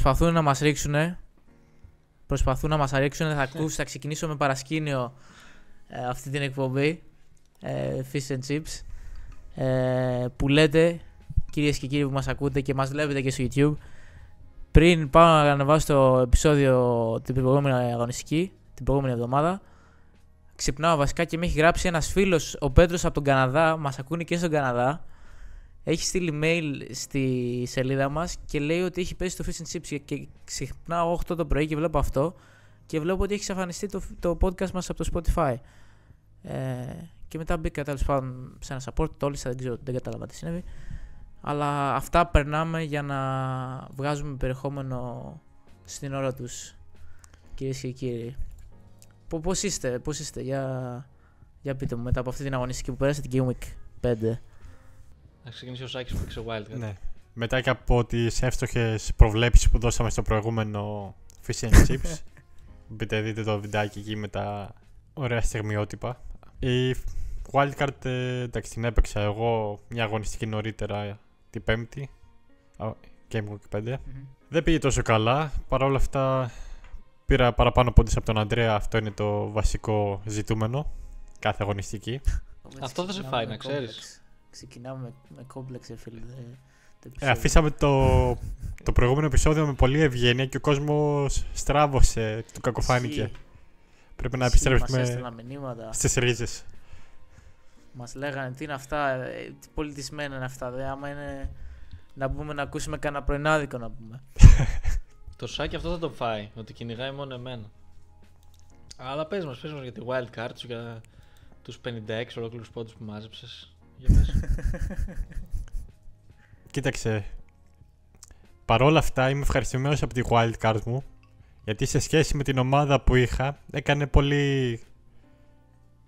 προσπαθούν να μας ρίξουν. Προσπαθούν να μας ρίξουν. Θα, ακούς, θα ξεκινήσω με παρασκήνιο ε, αυτή την εκπομπή. Ε, Fish and Chips. Ε, που λέτε, κυρίες και κύριοι που μας ακούτε και μας βλέπετε και στο YouTube, πριν πάω να ανεβάσω το επεισόδιο την προηγούμενη αγωνιστική, την προηγούμενη εβδομάδα, ξυπνάω βασικά και με έχει γράψει ένας φίλος, ο Πέτρος από τον Καναδά, μας ακούνε και στον Καναδά, έχει στείλει mail στη σελίδα μας και λέει ότι έχει πέσει το Fish and Chips και ξυπνάω 8 το πρωί και βλέπω αυτό και βλέπω ότι έχει εξαφανιστεί το, το podcast μας από το Spotify. Ε, και μετά μπήκα τέλος πάντων σε ένα support, το όλησα, δεν ξέρω, δεν κατάλαβα τι συνέβη. Αλλά αυτά περνάμε για να βγάζουμε περιεχόμενο στην ώρα τους, κυρίες και κύριοι. Πώς είστε, πώς είστε, για, για πείτε μου μετά από αυτή την αγωνιστική που πέρασε την Game Week 5. Να ξεκινήσει ο Σάκης που παίξε Wild. Ναι. Μετά και από τις εύστοχες προβλέψεις που δώσαμε στο προηγούμενο Fish and Chips. Μπείτε δείτε το βιντεάκι εκεί με τα ωραία στιγμιότυπα. Η Wildcard, ε, εντάξει, την έπαιξα εγώ μια αγωνιστική νωρίτερα την Πέμπτη. Game Week 5. Δεν πήγε τόσο καλά. Παρ' όλα αυτά πήρα παραπάνω πόντες από τον Αντρέα. Αυτό είναι το βασικό ζητούμενο. Κάθε αγωνιστική. Αυτό δεν σε φάει, να ξέρεις. Ξεκινάμε με, με κόμπλεξ, φίλε. Ε, αφήσαμε το, το προηγούμενο επεισόδιο με πολύ ευγένεια και ο κόσμος στράβωσε, του κακοφάνηκε. Πρέπει να επιστρέψουμε στις ρίζες. Μας λέγανε τι είναι αυτά, ε, τι πολιτισμένα είναι αυτά. Δε, άμα είναι να πούμε να ακούσουμε κανένα πρωινάδικο να πούμε. το σάκι αυτό θα το φάει, ότι κυνηγάει μόνο εμένα. Αλλά πες μας, πες μας για τη wild card για τους 56 ολόκληρους πόντους που μάζεψες. Για πες. Κοίταξε. Παρόλα αυτά είμαι ευχαριστημένος από τη wild card μου. Γιατί σε σχέση με την ομάδα που είχα έκανε πολύ,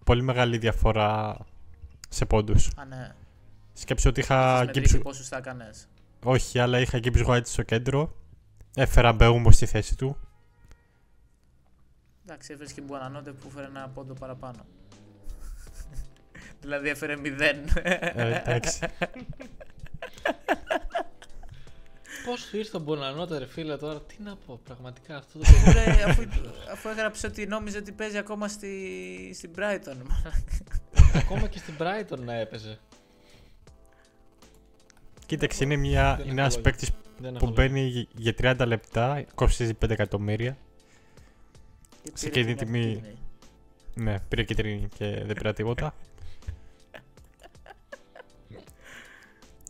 πολύ μεγάλη διαφορά σε πόντους. Α, ναι. Σκέψω ότι είχα... Gibbs... πόσους θα έκανες. Όχι, αλλά είχα Gibbs White στο κέντρο. Έφερα Μπεούμο στη θέση του. Εντάξει, έφερε και Μπουανανότε που έφερε ένα πόντο παραπάνω. Δηλαδή έφερε μηδέν. ε, εντάξει. Πώς του ήρθε τον Μπονανότε, ρε φίλε, τώρα τι να πω, πραγματικά αυτό το παιδί. αφού, αφού έγραψε ότι νόμιζε ότι παίζει ακόμα στη, στην Brighton. ακόμα και στην Brighton να έπαιζε. Κοίταξε, είναι, μια, είναι ένας παίκτης που μπαίνει για 30 λεπτά, κόστίζει 5 εκατομμύρια. Σε εκείνη τη τιμή. Ναι, πήρε κίτρινη και δεν πήρα τίποτα.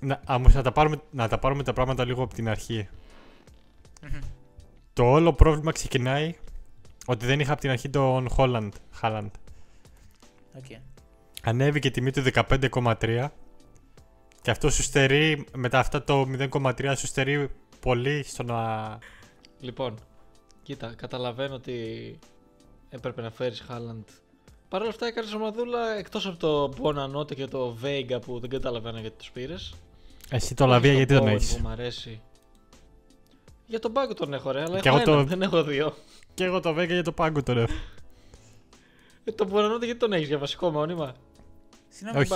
Να, όμως, να, τα πάρουμε, να τα πάρουμε τα πράγματα λίγο από την αρχη Το όλο πρόβλημα ξεκινάει ότι δεν είχα από την αρχή τον Holland. Χάλαντ. Okay. Ανέβηκε η τιμή του 15,3 και αυτό σου στερεί, μετά αυτά το 0,3 σου στερεί πολύ στο να... Λοιπόν, κοίτα, καταλαβαίνω ότι έπρεπε να φέρεις Χάλαντ. Παρ' όλα αυτά έκανες ομαδούλα εκτός από το Bonanote και το Vega που δεν καταλαβαίνω γιατί τους πήρες. Εσύ το Λαβία γιατί τον έχεις; Που μου αρέσει. Για τον πάγκο τον έχω ρε, αλλά έχω ένα, το... δεν έχω δύο. Και εγώ το Vega για το πάγκο τον έχω. Ε, το Bonanote γιατί τον έχεις για βασικό μόνιμα. Συγγνώμη,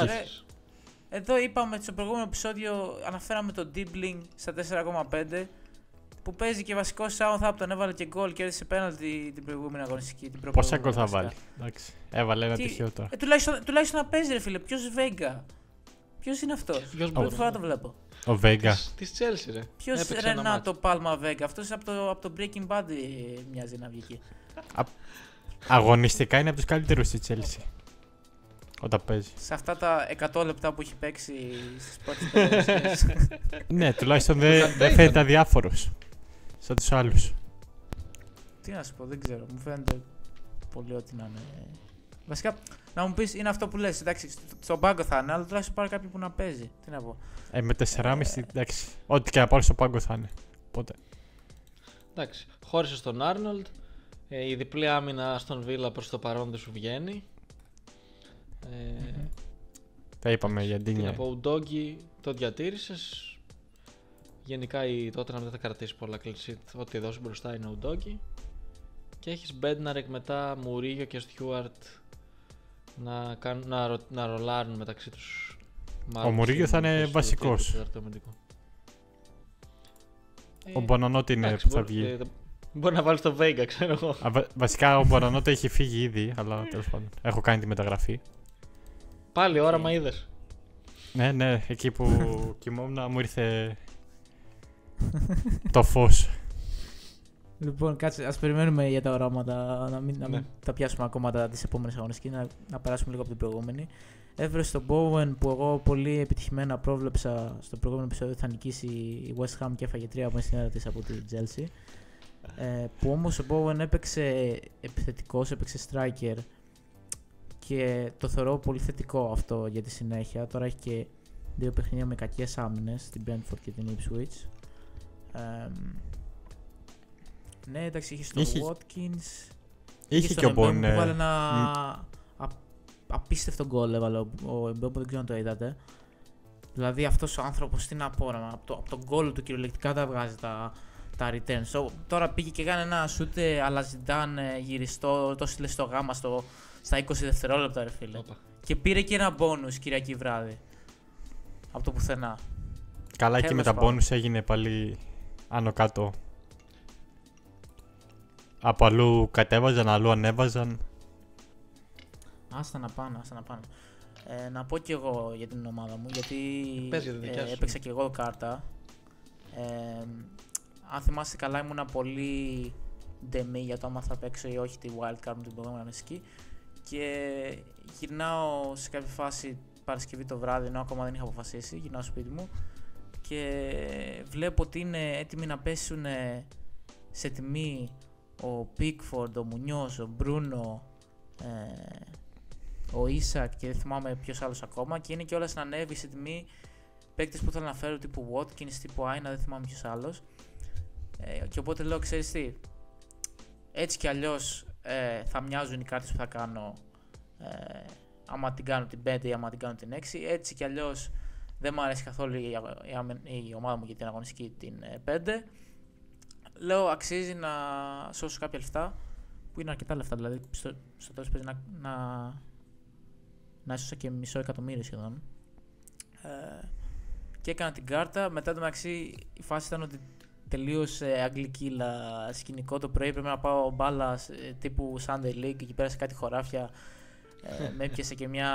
εδώ είπαμε στο προηγούμενο επεισόδιο, αναφέραμε το Dibbling στα 4,5 που παίζει και βασικό Southampton έβαλε και γκολ και έδωσε πέναλτι την προηγούμενη αγωνιστική. Την Πόσα γκολ θα βάλει; Εντάξει. Έβαλε ένα τυχαίο τώρα. Ε, τουλάχιστον, τουλάχιστον να παίζει, ρε φίλε. Ποιος Βέγγα. Ποιος είναι αυτός; Πρώτη φορά το βλέπω. Ο Βέγγα. Τη Chelsea, ρε. Ποιος Ρενάτο Πάλμα Βέγγα. Αυτός από το, από το Breaking Bad ε, μοιάζει να βγει εκεί. Αγωνιστικά είναι από τους καλύτερους στη Chelsea. Όταν παίζει. Σε αυτά τα 100 λεπτά που έχει παίξει στις πρώτες Ναι, τουλάχιστον δεν φαίνεται αδιάφορος. Σαν τους άλλους. Τι να σου πω, δεν ξέρω. Μου φαίνεται πολύ ό,τι να είναι. Βασικά, να μου πεις είναι αυτό που λες, εντάξει, στον πάγκο θα είναι, αλλά τουλάχιστον πάρει κάποιον που να παίζει. Τι να πω. Ε, με 4,5 ε, εντάξει. Ό,τι και να πάρεις στον πάγκο θα είναι. Πότε. Εντάξει. Χώρισε στον Άρνολτ. Ε, η διπλή άμυνα στον Βίλα προς το παρόν δεν σου βγαίνει. Ε, Τα είπαμε για Ντίνια. Από Ουντόγκι το διατήρησες. Γενικά η τότε δεν θα κρατήσει πολλά clean Ό,τι δώσει μπροστά είναι ο Ουντόγκι. Και έχεις Μπέντναρεκ μετά Μουρίγιο και Στιούαρτ να, κάνουν, να, να ρολάρουν μεταξύ τους. Ο Μουρίγιο θα είναι βασικός. Ο Μπουανανότε είναι εντάξει, που θα μπορεί- βγει. ε, Μπορεί να βάλει το Vega, ξέρω εγώ. Α, βα- βασικά ο Μπουανανότε έχει φύγει ήδη, αλλά τέλος πάντων. Έχω κάνει τη μεταγραφή. Πάλι Οκ. όραμα είδες. Ναι, ναι, εκεί που κοιμόμουν μου ήρθε το φως. Λοιπόν, κάτσε, ας περιμένουμε για τα οράματα, να μην, να μην Ναι. τα πιάσουμε ακόμα τα, τις επόμενες αγωνιστικές, να, να περάσουμε λίγο από την προηγούμενη. Έφερε στον Bowen που εγώ πολύ επιτυχημένα πρόβλεψα στο προηγούμενο επεισόδιο ότι θα νικήσει η West Ham και έφαγε τρία από στην έδρα της από τη Chelsea. Ε, που όμως ο Bowen έπαιξε επιθετικός, έπαιξε striker και το θεωρώ πολύ θετικό αυτό για τη συνέχεια. Τώρα έχει και δύο παιχνίδια με κακές άμυνες, την Brentford και την Ipswich. Ε, ναι, εντάξει, είχες στον Είχε- Watkins. Είχε στον και ο Mbeumo Μπον. Που ε, βάλε ένα α- απίστευτο γκολ έβαλε ο ο Mbeumo, δεν ξέρω αν το είδατε. Δηλαδή αυτός ο άνθρωπος τι να πω, ρε, από, το, από τον γκολ του κυριολεκτικά τα βγάζει τα, τα returns. So, τώρα πήγε και έκανε ένα σούτ αλλά ζητάν γυριστό, το στείλε στο γάμα στο, στα 20 δευτερόλεπτα ρε φίλε. Όπα. Και πήρε και ένα bonus Κυριακή βράδυ. Από το πουθενά. Καλά εκεί με Τέλος τα πάντων. bonus έγινε πάλι άνω κάτω. Από αλλού κατέβαζαν, αλλού ανέβαζαν. Άστα να πάνε, άστα να πάνε. Ε, να πω κι εγώ για την ομάδα μου, γιατί Πες για τη δικιά ε, σου. έπαιξα κι εγώ κάρτα. Ε, αν θυμάστε καλά ήμουνα πολύ ντεμή για το άμα θα παίξω ή όχι τη wildcard μου την προηγούμενη αγωνιστική και γυρνάω σε κάποια φάση Παρασκευή το βράδυ ενώ ακόμα δεν είχα αποφασίσει, γυρνάω στο σπίτι μου και βλέπω ότι είναι έτοιμοι να πέσουν σε τιμή ο Πίκφορντ, ο Μουνιός, ο Μπρούνο, ε, ο Ίσακ και δεν θυμάμαι ποιος άλλος ακόμα και είναι και όλα να ανέβει σε τιμή παίκτε που θέλω να φέρω τύπου Watkins, τύπου Άινα, δεν θυμάμαι ποιος άλλος. Ε, και οπότε λέω, ξέρεις τι, έτσι κι αλλιώς ε, θα μοιάζουν οι κάρτες που θα κάνω ε, άμα την κάνω την 5 ή άμα την κάνω την 6. Έτσι κι αλλιώς δεν μου αρέσει καθόλου η, η, άμεν- η ομάδα μου για την αγωνιστική την ε, 5. Λέω αξίζει να σώσω κάποια λεφτά που είναι αρκετά λεφτά. Δηλαδή στο, στο τέλος παίζει να, να, να έσωσα και μισό εκατομμύριο σχεδόν. Ε, και έκανα την κάρτα. Μετά το μεταξύ η φάση ήταν ότι τελείω αγγλική λα- σκηνικό το πρωί. Πρέπει να πάω μπάλα ε, τύπου Sunday League εκεί πέρα σε κάτι χωράφια. Ε, με έπιασε και μια.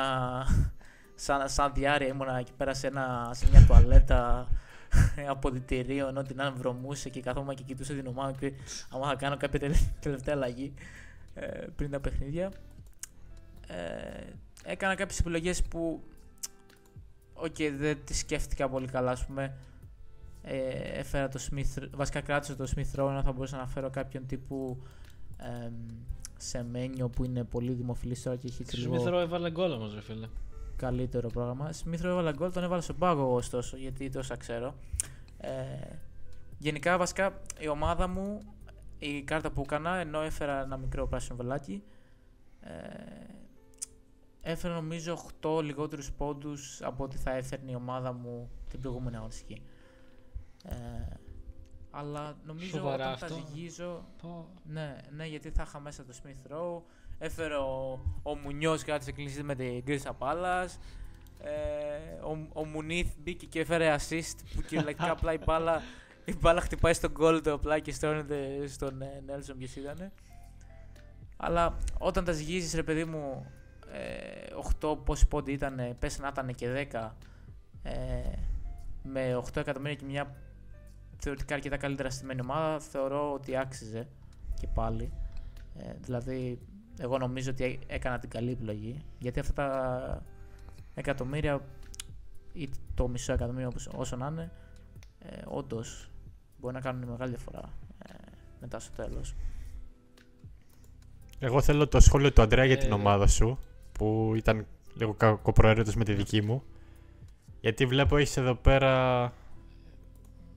Σαν, σαν διάρροια ήμουνα εκεί πέρα σε, ένα, σε μια τουαλέτα αποδυτηρίου ενώ την άλλη βρωμούσε και καθόμουν και κοιτούσα την ομάδα και άμα θα κάνω κάποια τελε- τελευταία αλλαγή ε, πριν τα παιχνίδια. Ε, έκανα κάποιες επιλογές που οκ, δεν τις σκέφτηκα πολύ καλά ας πούμε ε, έφερα το Smith, βασικά κράτησα το Smith Rowe ενώ θα μπορούσα να φέρω κάποιον τύπου ε, Σεμένιο που είναι πολύ δημοφιλής τώρα και έχει έτσι λίγο Σμίθρο έβαλε γκολ όμως ρε φίλε. Καλύτερο πρόγραμμα. Smith Rowe έβαλα γκολ, τον έβαλα στον πάγο ωστόσο, γιατί τόσα ξέρω. Ε, γενικά, βασικά, η ομάδα μου, η κάρτα που έκανα, ενώ έφερα ένα μικρό πράσινο βελάκι, ε, έφερε νομίζω 8 λιγότερους πόντους από ό,τι θα έφερνε η ομάδα μου την προηγούμενη αγωνιστική. Ε, αλλά νομίζω Σοβαρά όταν τα αυτό; ζυγίζω Πω. ναι, ναι, γιατί θα είχα μέσα το Smith Rowe. Έφερε ο, ο Μουνιός κράτησε κλεισί με την Κρίστα Πάλας. Ε, ο, ο Μουνίθ μπήκε και έφερε assist που κυριολεκτικά απλά η μπάλα, η μπάλα χτυπάει στον γκολ του απλά και στρώνεται στον ε, Νέλσον ποιος ήταν. Αλλά όταν τα ζυγίζεις ρε παιδί μου ε, 8 πόσοι πόντι ήταν, πες να ήταν και 10 ε, με 8 εκατομμύρια και μια θεωρητικά αρκετά καλύτερα στημένη ομάδα θεωρώ ότι άξιζε και πάλι. Ε, δηλαδή, εγώ νομίζω ότι έ- έκανα την καλή επιλογή. Γιατί αυτά τα εκατομμύρια ή το μισό εκατομμύριο όπως- όσο να είναι, ε, όντως μπορεί να κάνουν μεγάλη διαφορά ε, μετά στο τέλος. Εγώ θέλω το σχόλιο του Αντρέα για την Ε, ομάδα σου, που ήταν λίγο κακοπροαίρετος με τη δική μου. Γιατί βλέπω έχεις εδώ πέρα...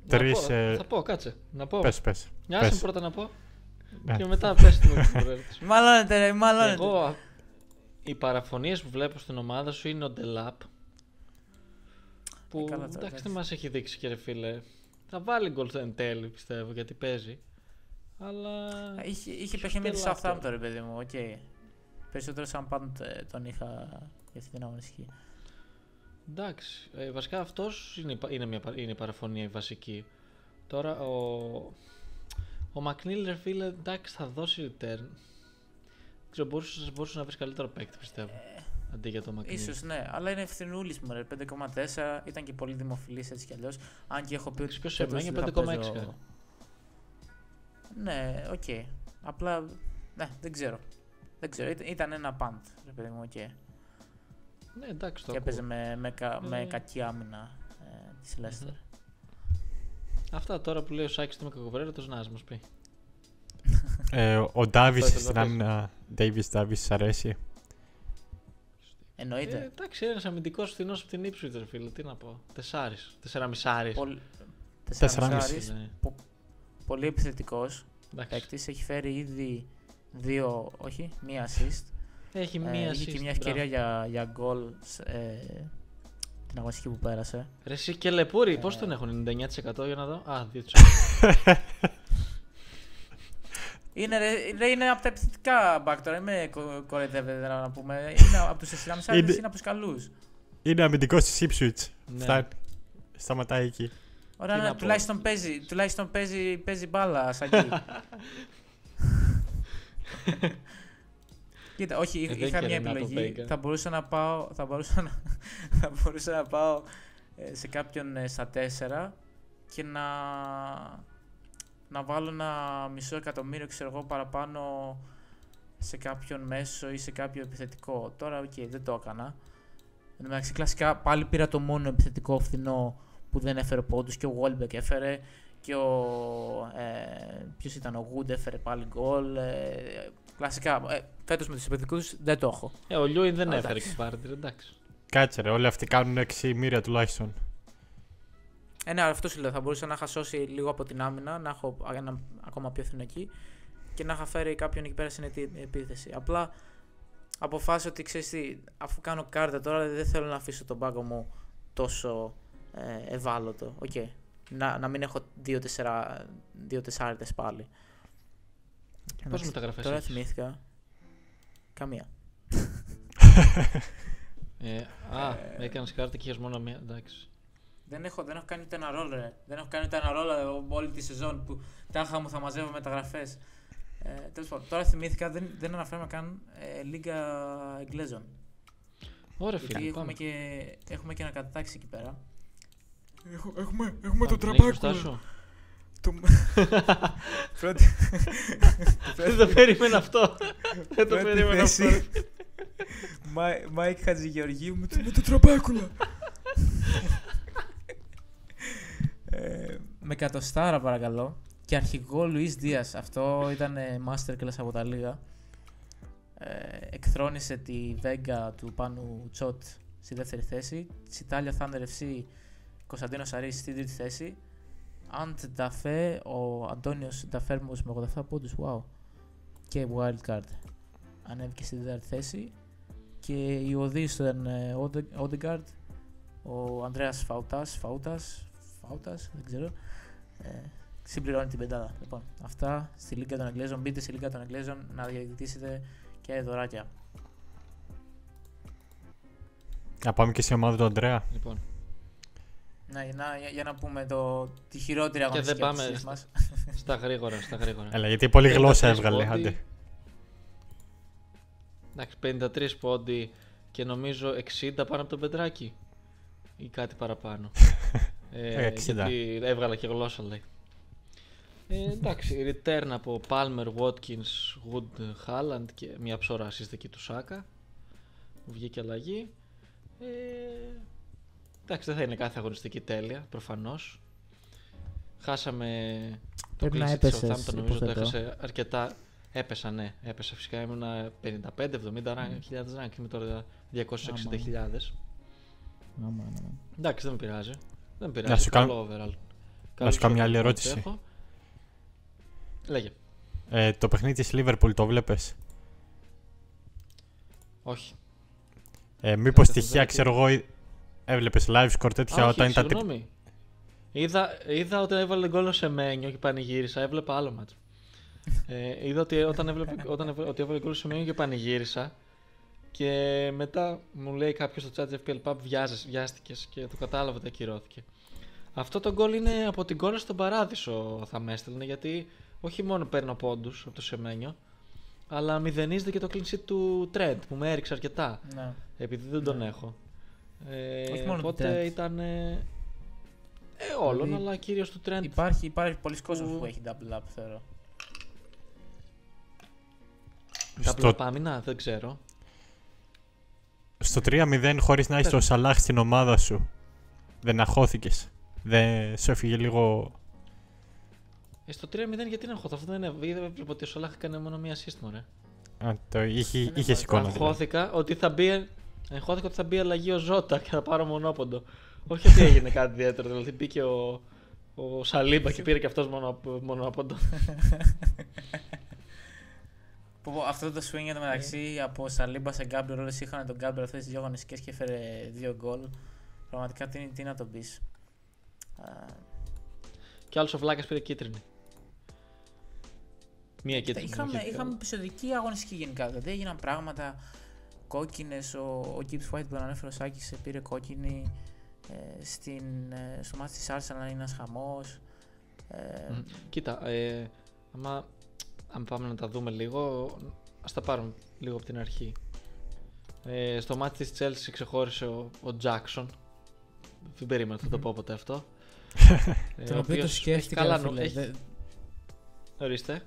Να Τρεις, πω, ε, Θα πω, κάτσε. Να πω. Πες, πες. Μια πες. άσε πρώτα να πω Ναι. Και μετά πες την με την προαίρετη σου. Μαλώνετε ρε, μαλώνετε. Εγώ, α, οι παραφωνίες που βλέπω στην ομάδα σου είναι ο Ντελάπ. Που Ε, καλά τώρα, εντάξει εντάξει. δεν μας έχει δείξει και ρε φίλε. Θα βάλει γκολ στο εν τέλει πιστεύω γιατί παίζει. Αλλά. Ε, Είχε, είχε Ποιος παιχνίδι με τη τελάπτω. Southampton, ρε παιδί μου, οκ. Περισσότερο σαν πάντων ε, τον είχα για αυτή την αγωνιστική. Εντάξει. Ε, βασικά αυτός είναι, η πα- είναι, μια, πα- είναι η παραφωνία η βασική. Τώρα ο. Ο Μακνίλ, φίλε, εντάξει, θα δώσει return. Δεν ξέρω, μπορούσε, μπορούσε να βρεις καλύτερο παίκτη, πιστεύω. Αντί για το Μακνίλ. Ίσως ναι, αλλά είναι ευθυνούλης μου ρε. 5,4 ήταν και πολύ δημοφιλής έτσι κι αλλιώς. Αν και έχω πει ότι. Ποιος φέτος έμενε, δεν θα 5,6 παίζω- κάνει. Ναι, οκ. Απλά. Ναι, δεν ξέρω. Δεν ξέρω. Ήταν, ήταν ένα πάντ, ρε παιδί μου, οκ. Ναι, εντάξει, το Και ακούω. έπαιζε με, με, κα- με Ε. κακή άμυνα ε, της Λέστερ. Μμμ. Αυτά τώρα που λέει ο Σάκης του Μακακοβρέρα, το να μας πει. Ε, ο Ντάβις ήθελα στην να πεις. άμυνα, Davis Davis, σ' αρέσει. Εννοείται. Ε, εντάξει, ένας αμυντικός φθηνός από την ύψη του, φίλε. Τι να πω. Τεσσάρι. Τεσσεραμισάρι. Πολ... Τεσσεράμισι. Τεσσεράμισι. Ναι. Πολύ επιθετικός Εντάξει. παίκτης. Έχει φέρει ήδη δύο, όχι, μία assist. Έχει Ε, μία είχε και assist, μια ευκαιρία μπράβο. για, για γκολ ε, την αγωνιστική που πέρασε. Ρε εσύ και Λεπούρη, Ε. πώς τον έχουν, 99% για να δω; Α, 2%. Είναι, ρε, ρε, είναι από τα επιθετικά back τώρα, είμαι κο- κοροϊδεύεται να πούμε. Είναι από τους 4,5 Είναι- είναι από τους καλούς. Είναι αμυντικός της Ipswich. Ναι. Φτάνει. Σταματάει εκεί. Ωραία, Τι ναι, να πω. τουλάχιστον παίζει, τουλάχιστον παίζει, παίζει μπάλα σαν εκεί. Κοίτα, όχι, Ε, δεν είχα μια και Renato επιλογή. Vega. Θα μπορούσα να πάω, θα μπορούσα να, θα μπορούσα να πάω ε, σε κάποιον ε, στα 4 και να, να βάλω ένα μισό εκατομμύριο, ξέρω εγώ, παραπάνω σε κάποιον μέσο ή σε κάποιο επιθετικό. Τώρα, οκ, δεν το έκανα. Εν τω μεταξύ, κλασικά πάλι πήρα το μόνο επιθετικό φθηνό που δεν έφερε πόντους και ο Γουέλμπεκ έφερε και ο. Ε, Ποιος ήταν, ο Γουντ έφερε πάλι γκολ. Ε, κλασικά. Ε, Φέτος με τους επιθετικούς δεν το έχω. Ε, ο Λιούιν δεν Α, έφερε εντάξει. και πάρτι, εντάξει. Κάτσε ρε, όλοι αυτοί κάνουν 6 μύρια τουλάχιστον. Ε, ναι, αυτό σου λέω. Θα μπορούσα να είχα σώσει λίγο από την άμυνα, να έχω ένα ακόμα πιο φθηνό και να είχα φέρει κάποιον εκεί πέρα στην ετι- επίθεση. Απλά αποφάσισα ότι ξέρεις τι, αφού κάνω κάρτα τώρα, δεν θέλω να αφήσω τον πάγκο μου τόσο ε, ευάλωτο. Οκ. Να, να μην έχω δύο-τεσσάρα δύο τεσσάριτες πάλι. Πόσες Εντάξει, μεταγραφές Τώρα θυμήθηκα. Καμία. Ε, α, έκανες κάρτα και είχες μόνο μία. Εντάξει. Δεν έχω, δεν έχω κάνει ούτε ένα ρόλο, ρε. Δεν έχω κάνει ούτε ένα ρόλο ε, όλη τη σεζόν που τάχα μου θα μαζεύω μεταγραφές. Ε, τέλος πάντων, τώρα θυμήθηκα, δεν, δεν αναφέραμε καν ε, Λίγκα Εγγλέζων. Ωραία, Γιατί φίλε. έχουμε Πάμε. και, έχουμε και ένα κατατάξει εκεί πέρα. Έχω- έχουμε έχουμε Α, την έχεις μπροστά σου; Το... Πρώτη... Δεν το περίμενα αυτό. Δεν το πρώτη περίμενα αυτό. θέση. Μάι- Μάικ Χατζηγεωργίου με το, με το τραπάκουλα. ε, με κατοστάρα παρακαλώ. Και αρχηγό Λουίς Ντίας. Αυτό ήταν ε, masterclass από τα λίγα. Ε, εκθρόνησε τη Βέγγα του Πάνου Τσότ στη δεύτερη θέση. Της Ιτάλια Thunder FC Κωνσταντίνος Σαρίς στην τρίτη θέση. Αντ Νταφέ, ο Αντώνιος Νταφέρμος με 87 πόντους, wow. Και wildcard ανέβηκε στη τέταρτη θέση. Και η οδή στον ε, Όντε- Όντεγκαρντ, ο Ανδρέας Φαουτάς, Φαούτας, Φαούτας, δεν ξέρω, ε, συμπληρώνει την πεντάδα. Λοιπόν, αυτά στη Λίγκα των Εγγλέζων. Μπείτε στη Λίγκα των Εγγλέζων να διεκδικήσετε και δωράκια. Να πάμε και στην ομάδα του Αντρέα. Λοιπόν, Να, για, να, για, για να πούμε το, τη χειρότερη δεν αγωνιστική πάμε αποτυχίας στα- μας. στα γρήγορα, στα γρήγορα. Έλα, γιατί πολύ 53 γλώσσα έβγαλε. πόντι. Άντε. Εντάξει, 53 πόντι και νομίζω 60 πάνω από τον Πετράκη. Ή κάτι παραπάνω. Ε, 60. Γιατί έβγαλα και γλώσσα λέει. Ε, εντάξει, return από Palmer, Watkins, Wood, Haaland και μια ψώρα assist εκεί του Σάκα. Που βγήκε αλλαγή. Ε, εντάξει, δεν θα είναι κάθε αγωνιστική τέλεια, προφανώς. Χάσαμε το Πρέπει να κλείσι της έπεσες, Southampton, νομίζω το υποθέτω. έχασε αρκετά. Έπεσα, ναι, έπεσα φυσικά. Ήμουνα 55-70 χιλιάδες rank, είμαι τώρα 260.000. Άμα, άμα. Εντάξει, δεν με πειράζει. Δεν με Να πειράζει. σου καλό overall. Καλός σου κάνω μια άλλη overall ερώτηση. έχω. Λέγε. Ε, το παιχνίδι της Liverpool το βλέπεις. Όχι. Ε, μήπως Κάτσε, τυχαία, το ξέρω εγώ, ε, έβλεπες live score τέτοια Α, όταν όχι, ήταν... συγγνώμη. Είδα, είδα όταν έβαλε γκολ ο Σεμένιο και πανηγύρισα, έβλεπα άλλο μάτς. ε, είδα ότι όταν, έβλεπε, όταν έβαλε, ότι έβαλε γκολ ο Σεμένιο και πανηγύρισα και μετά μου λέει κάποιος στο chat FPL Pub βιάζες, βιάστηκες και το κατάλαβα ότι ακυρώθηκε. Αυτό το γκολ είναι από την κόλλα στον παράδεισο θα με έστελνε γιατί όχι μόνο παίρνω πόντους από το Σεμένιο αλλά μηδενίζεται και το clean sheet του Trent που με έριξε αρκετά Ναι. επειδή δεν τον Ναι. έχω. Ε, Όχι μόνο του οπότε Trent. ήταν. Ε, ε, όλων, Δηλαδή, αλλά κυρίως του Trent. Υπάρχει, υπάρχει πολλοί κόσμος Που- που έχει double up, θεωρώ. Τα Στο, πλαπάμινα, δεν ξέρω. στο 3-0 χωρίς να έχεις Πες. το Σαλάχ στην ομάδα σου. Δεν αχώθηκες. Δεν σου έφυγε λίγο... Ε, στο 3-0 γιατί να έχω αυτό δεν είναι. Είδα βλέπω ότι ο Σολάχ έκανε μόνο μία σύστημα, ρε. Α, το είχε, είναι είχες βαρύ. εικόνα δηλαδή. Αγχώθηκα ότι θα μπει. Αγχώθηκα ότι θα μπει αλλαγή ο Ζώτα και θα πάρω μονόποντο. Όχι ότι έγινε κάτι ιδιαίτερο. Δηλαδή μπήκε ο, ο Σαλίμπα και πήρε και αυτός μονο, μονόποντο. Που, που αυτό το swing εν τω μεταξύ από Σαλίμπα σε Γκάμπλερ όλες είχαν τον Γκάμπλερ αυτές τις δύο αγωνιστικές και έφερε δύο γκολ. Πραγματικά τι, τι να τον πεις. Α, και άλλος ο Βλάκας πήρε κίτρινη. Μία κίτρινη. είχαμε, όχι, είχαμε επεισοδική αγωνιστική γενικά. Δηλαδή έγιναν πράγματα κόκκινες. Ο, ο Gibbs White που τον ανέφερε ο Σάκης πήρε κόκκινη. Ε, στην, ε, στο μάτι της Arsenal είναι ένας χαμός. Ε, Μμ. Κοίτα, ε, άμα, αν πάμε να τα δούμε λίγο, ας τα πάρουμε λίγο από την αρχή. Ε, στο μάτι της Chelsea ξεχώρισε ο, ο Jackson. Δεν περίμενα ότι θα το πω ποτέ αυτό. ε, τον ο οποίο το οποίος σκέφτηκα. έχει ρε καλά, νο- φίλε. έχει, Δεν- ορίστε.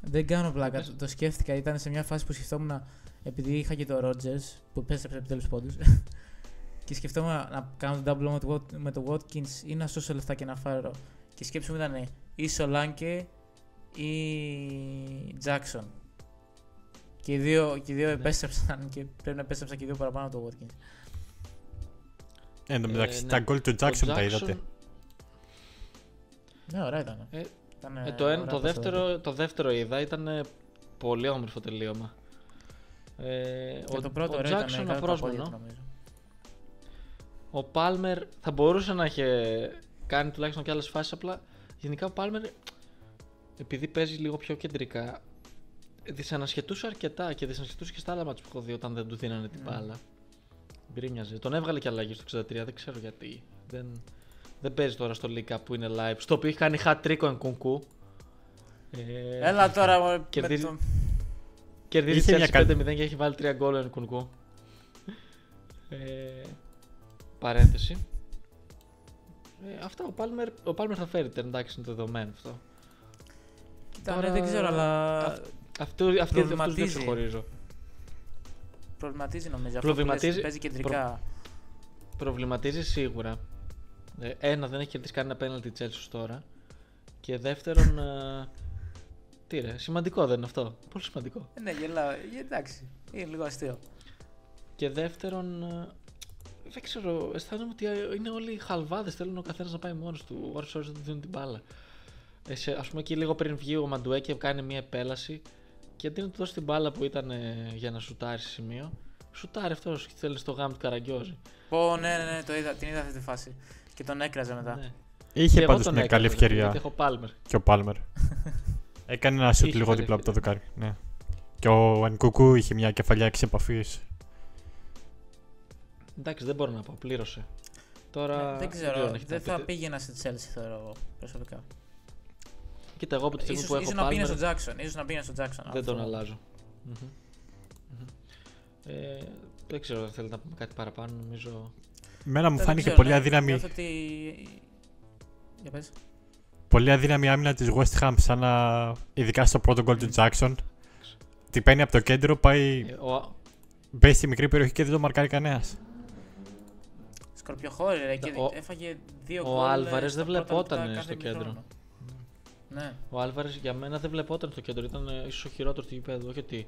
Δεν κάνω πλάκα. πες. Το, το σκέφτηκα. Ήταν σε μια φάση που σκεφτόμουν. Επειδή είχα και το Rogers που επέστρεψε επιτέλου πόντου. και σκεφτόμουν να κάνω το double με το, Wat- με το Watkins ή να σώσω λεφτά και να φάρω. Και η σκέψη μου ήταν ή Σολάνκε ή Jackson. Και οι δύο, και οι δύο Ναι. επέστρεψαν και πρέπει να επέστρεψαν και οι δύο παραπάνω από το Watkins. Εν τω μεταξύ, ναι. τα γκολ του Το Jackson τα είδατε. Ναι, ωραία ήταν. Ε, ήταν Ε, το, ένα, ωραία το, πάσα. δεύτερο, το δεύτερο είδα ήταν ε, πολύ όμορφο τελείωμα. Ε, Και ο, το πρώτο ο ωραίο Jackson ήταν κάτω από τα πόδια απρόσμενο. του, νομίζω. Ο Πάλμερ θα μπορούσε να είχε κάνει τουλάχιστον και άλλες φάσεις. Απλά γενικά ο Πάλμερ, επειδή παίζει λίγο πιο κεντρικά, δυσανασχετούσε αρκετά και δυσανασχετούσε και στα άλλα μάτια που έχω δει όταν δεν του δίνανε την Mm. μπάλα. Γκρίνιαζε. Τον έβγαλε και αλλαγή στο 63, δεν ξέρω γιατί. Δεν, δεν παίζει τώρα στο League Cup που είναι live. Στο οποίο έχει κάνει hat trick ο Ενκουνκού. Ε, Έλα τώρα μωρέ, με Κερδίζει- το... Κερδίζει Είχε η μια Chelsea καλή- 5-0 και έχει βάλει 3 γκολ ο Ενκουνκού. Ε, παρένθεση. Ε, αυτά, ο Πάλμερ, ο Πάλμερ θα φέρει τερ, εντάξει είναι δεδομένο αυτό. Κοίτα, Τώρα- ναι, δεν ξέρω, αλλά αυ- Αυτό, αυτή, αυτούς δεν Προβληματίζει. ξεχωρίζω. προβληματίζει νομίζω. Προβληματίζει- Αυτό που λες, παίζει κεντρικά. Προβληματίζει σίγουρα. Ε, ένα, δεν έχει κερδίσει κανένα πέναλτι η Chelsea ως τώρα. Και δεύτερον, ε, τι ρε, σημαντικό δεν είναι αυτό. Πολύ σημαντικό. Ε, Ναι, γελάω. Ε, Εντάξει, είναι λίγο αστείο. Και δεύτερον, ε, δεν ξέρω, αισθάνομαι ότι ε, είναι όλοι χαλβάδες. Θέλουν ο καθένας να πάει μόνος του. Ώρε ώρε δεν του δίνουν την μπάλα. Ε, σε- ας πούμε εκεί λίγο πριν βγει ο Μαντουέ και κάνει μια επέλαση και αντί να του δώσει την μπάλα που ήταν ε, για να σουτάρει σε σημείο, σουτάρει αυτός και θέλει στο γάμο του Καραγκιόζη. Πω, ναι, ναι, ναι, το είδα, την είδα αυτή τη φάση. Και τον έκραζε μετά. Ναι. Είχε Και εγώ πάντως τον μια καλή έκανα, Γιατί ευκαιρία έχω Πάλμερ. και ο Πάλμερ. Έκανε ένα σουτ Είχε λίγο καλή δίπλα από το ευκαιρία. δοκάρι. Ναι. Και ο Ενκούκου είχε μια κεφαλιά εξ επαφής. Εντάξει, δεν μπορώ να πω, πλήρωσε. Τώρα Ναι, δεν ξέρω, αν έχετε δεν να θα πείτε. πήγαινα στη Chelsea θεωρώ εγώ προσωπικά. Κοίτα, εγώ από τη στιγμή Ίσως, που έχω ίσως να πήγαινε Πάλμερ στο Jackson, ίσως να πήγαινε στο Jackson. δεν τον αυτό. αλλάζω. Μμμ. Μμμ. Ε, δεν ξέρω αν θέλετε να πούμε κάτι παραπάνω, νομίζω. Μένα μου Δεν φάνηκε ξέρω, πολύ ναι, αδύναμη, νιώθω ότι... Για πες. Πολύ αδύναμη άμυνα της West Ham, σαν να. ειδικά στο πρώτο γκολ του Jackson. Τι παίρνει από το κέντρο, πάει. Ε, ο, Μπαίνει στη μικρή περιοχή και δεν το μαρκάρει κανένας. Σκορπιοχώρη ρε, και Ο- έφαγε δύο ο γκολ, ε, Άλβαρες στα δεν πρώτα βλεπόταν, λεπτά ε, κάθε στο κέντρο. ημιχρόνο. Ναι. ο Άλβαρες για μένα δεν βλεπόταν στο κέντρο. Ήταν ε, ίσως ο χειρότερος του γηπέδου. Όχι ότι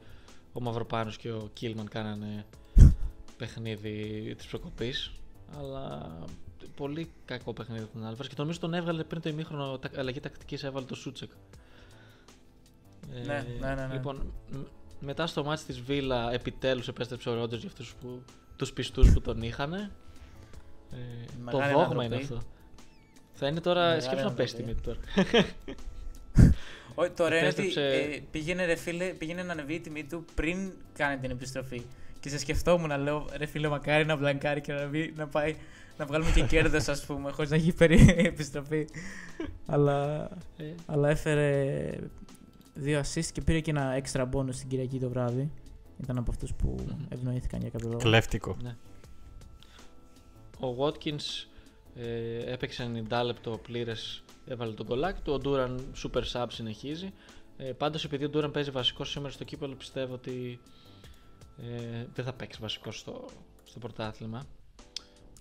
ο Μαυροπάνος και ο Κίλμαν κάνανε παιχνίδι της προκοπής. Αλλά πολύ κακό παιχνίδι τον Άλβαρες και νομίζω τον έβγαλε πριν το ημίχρονο τα- αλλαγή τακτικής έβαλε το Σούτσεκ. Ε, Ναι, ναι, ναι, ναι. Λοιπόν, μ- μετά στο μάτς της Βίλα επιτέλους επέστρεψε ο Ρόντζερς για αυτούς που, τους πιστούς που τον είχαν. Ε, το Μεγάλη δόγμα είναι ανατροπή. αυτό. Θα είναι τώρα, Μεγάλη σκέψου να πέσει τη ανατροπή. μύτη τώρα. Όχι, το ωραίο είναι ότι Επέστρεψε- ε, πήγαινε, ρε φίλε, πήγαινε να ανεβεί η τιμή του πριν κάνει την επιστροφή. Και σε σκεφτόμουν να λέω, ρε φίλε, μακάρι να μπλανκάρει και να, μπει- να πάει να βγάλουμε και κέρδος, ας πούμε, χωρίς να έχει περί επιστροφή. αλλά, Ε, αλλά έφερε δύο assist και πήρε και ένα extra bonus την Κυριακή το βράδυ. Ήταν από αυτούς που Μμμ. ευνοήθηκαν για κάποιο λόγο. Κλέφτικο. ναι. Ο Watkins ε, έπαιξε 90 λεπτό πλήρες, έβαλε τον κολλάκι του. Ο Ντούραν super sub συνεχίζει. Ε, Πάντως, επειδή ο Ντούραν παίζει βασικός σήμερα στο κύπελο, πιστεύω ότι ε, δεν θα παίξει βασικός στο, στο πρωτάθλημα.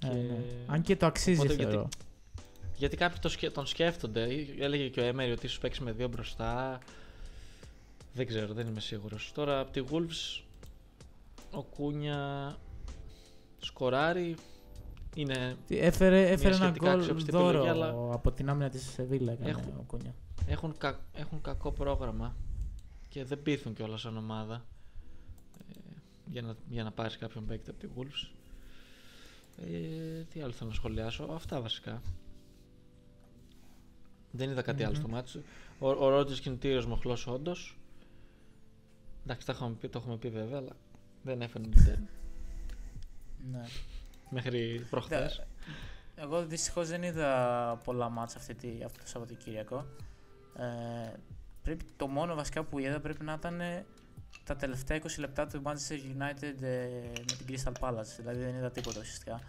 Ε, Και- ναι. Αν και το αξίζει, Οπότε γιατί- θεωρώ. Γιατί κάποιοι το σκε- τον σκέφτονται. Ή- Έλεγε και ο Έμερι ότι ίσως παίξει με δύο μπροστά. Δεν ξέρω, δεν είμαι σίγουρος. Τώρα από τη Wolves ο Κούνια σκοράρει. Είναι, Τι- Έφερε, έφερε ένα σχετικά γκολ αξιόπιστη δώρο επιλογή, αλλά- από την άμυνα της Σεβίλα έκανε Έχουν- ο Κούνια. έχουν, κα- έχουν κακό πρόγραμμα και δεν πείθουν κιόλας σαν ομάδα ε, για, να, για να πάρεις κάποιον παίκτη από τη Wolves. Ε, τι άλλο θέλω να σχολιάσω. Αυτά βασικά. Δεν είδα κάτι άλλο Μμμ. στο μάτσο. Ο, ο Ρότζερ κινητήριος μοχλός όντως. Εντάξει, το έχουμε, πει, το έχουμε πει βέβαια, αλλά δεν έφερε την Ναι. μέχρι προχθές. Εγώ δυστυχώς δεν είδα πολλά μάτσα αυτή τη, αυτό το Σαββατοκύριακο. Ε, πρέπει, το μόνο βασικά που είδα πρέπει να ήταν ε, τα τελευταία 20 λεπτά του Manchester United ε, με την Crystal Palace. Δηλαδή δεν είδα τίποτα ουσιαστικά.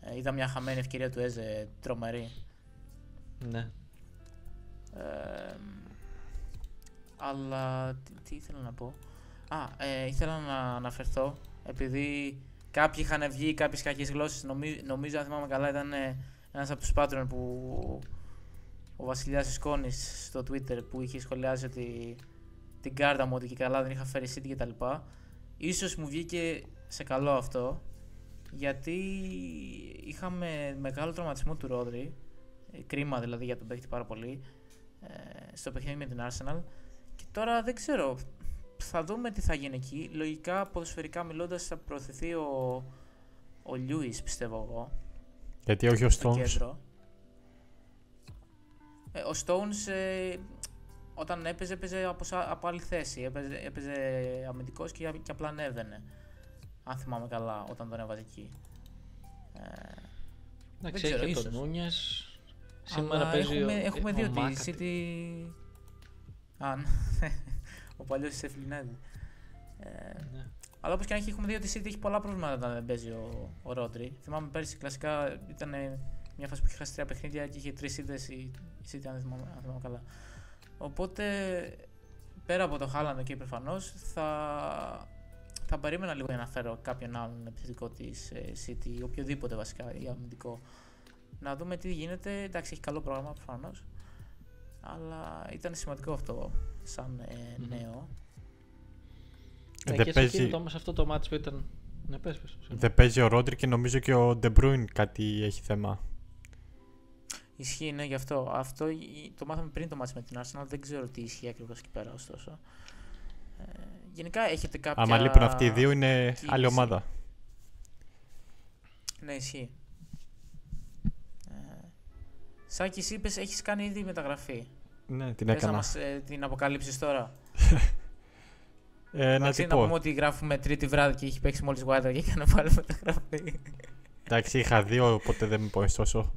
Ε, είδα μια χαμένη ευκαιρία του Έζε τρομερή. Ναι. Ε, αλλά τι, τι ήθελα να πω; Α, ε, ήθελα να αναφερθώ επειδή κάποιοι είχαν βγει κάποιες κακές γλώσσες. Νομίζω, νομίζω, αν θυμάμαι καλά, ήταν ένας από τους Patreon που ο Βασιλιάς Ισκόνης στο Twitter που είχε σχολιάσει ότι την κάρτα μου ότι και καλά δεν είχα φέρει City κτλ. Ίσως μου βγήκε σε καλό αυτό γιατί είχαμε μεγάλο τραυματισμό του Ρόδρυ ε, κρίμα δηλαδή για τον παίκτη πάρα πολύ ε, στο παιχνίδι με την Arsenal και τώρα δεν ξέρω θα δούμε τι θα γίνει εκεί λογικά ποδοσφαιρικά μιλώντας θα προωθηθεί ο, ο Λιούις πιστεύω εγώ Γιατί όχι ο στο Stones. κέντρο ε, ο Stones ε, όταν έπαιζε έπαιζε από, σα- από άλλη θέση έπαιζε, έπαιζε αμυντικός και, και απλά ανέβαινε αν θυμάμαι καλά όταν τον έβαζε εκεί ε, Εντάξει, ξέρω, έχει και τον ίσως. Νούνιε. Σήμερα Αλλά παίζει έχουμε, ο, έχουμε ο δει ότι η Μάκατη. City. Α, ναι. ο παλιός της United. Ε, Ναι. αλλά όπως και αν έχει, έχουμε δει ότι η City έχει πολλά προβλήματα όταν δεν παίζει ο, ο Ρόντρι. Θυμάμαι πέρσι κλασικά ήταν μια φάση που είχε χάσει τρία παιχνίδια και είχε τρεις ήττε η, η City, αν δεν θυμάμαι, αν θυμάμαι καλά. Οπότε πέρα από το Χάλαντο και προφανώς θα, θα περίμενα λίγο για να φέρω κάποιον άλλον επιθετικό της City, οποιοδήποτε βασικά ή αμυντικό. Να δούμε τι γίνεται. Εντάξει, έχει καλό πρόγραμμα προφανώς. Αλλά ήταν σημαντικό αυτό σαν ε, Μμμ. νέο. Ναι, Δεν και σε παίζει- εκείνο όμως αυτό το μάτς που ήταν... Ναι, πες, πες. συγγνώμη. Δεν παίζει ο Ρόντρι και νομίζω και ο De Bruyne κάτι έχει θέμα. Ισχύει, ναι, γι' αυτό. Αυτό ε, το μάθαμε πριν το μάτς με την Arsenal. Δεν ξέρω τι ισχύει ακριβώς εκεί πέρα, ωστόσο. Ε, γενικά έχετε κάποια. Άμα λείπουν αυτοί οι δύο είναι κίνηση. άλλη ομάδα. Ναι, ισχύει. Ε, Σάκης, εσύ είπες, έχεις κάνει ήδη μεταγραφή. Ναι, την Θες να έκανα. μας ε, την αποκαλύψεις τώρα; Ε, να Εντάξει, τι να πούμε πω. ότι γράφουμε τρίτη βράδυ και έχει παίξει μόλις wild και έκανε πάλι μεταγραφή. Εντάξει, είχα δύο, οπότε δεν με πω ωστόσο.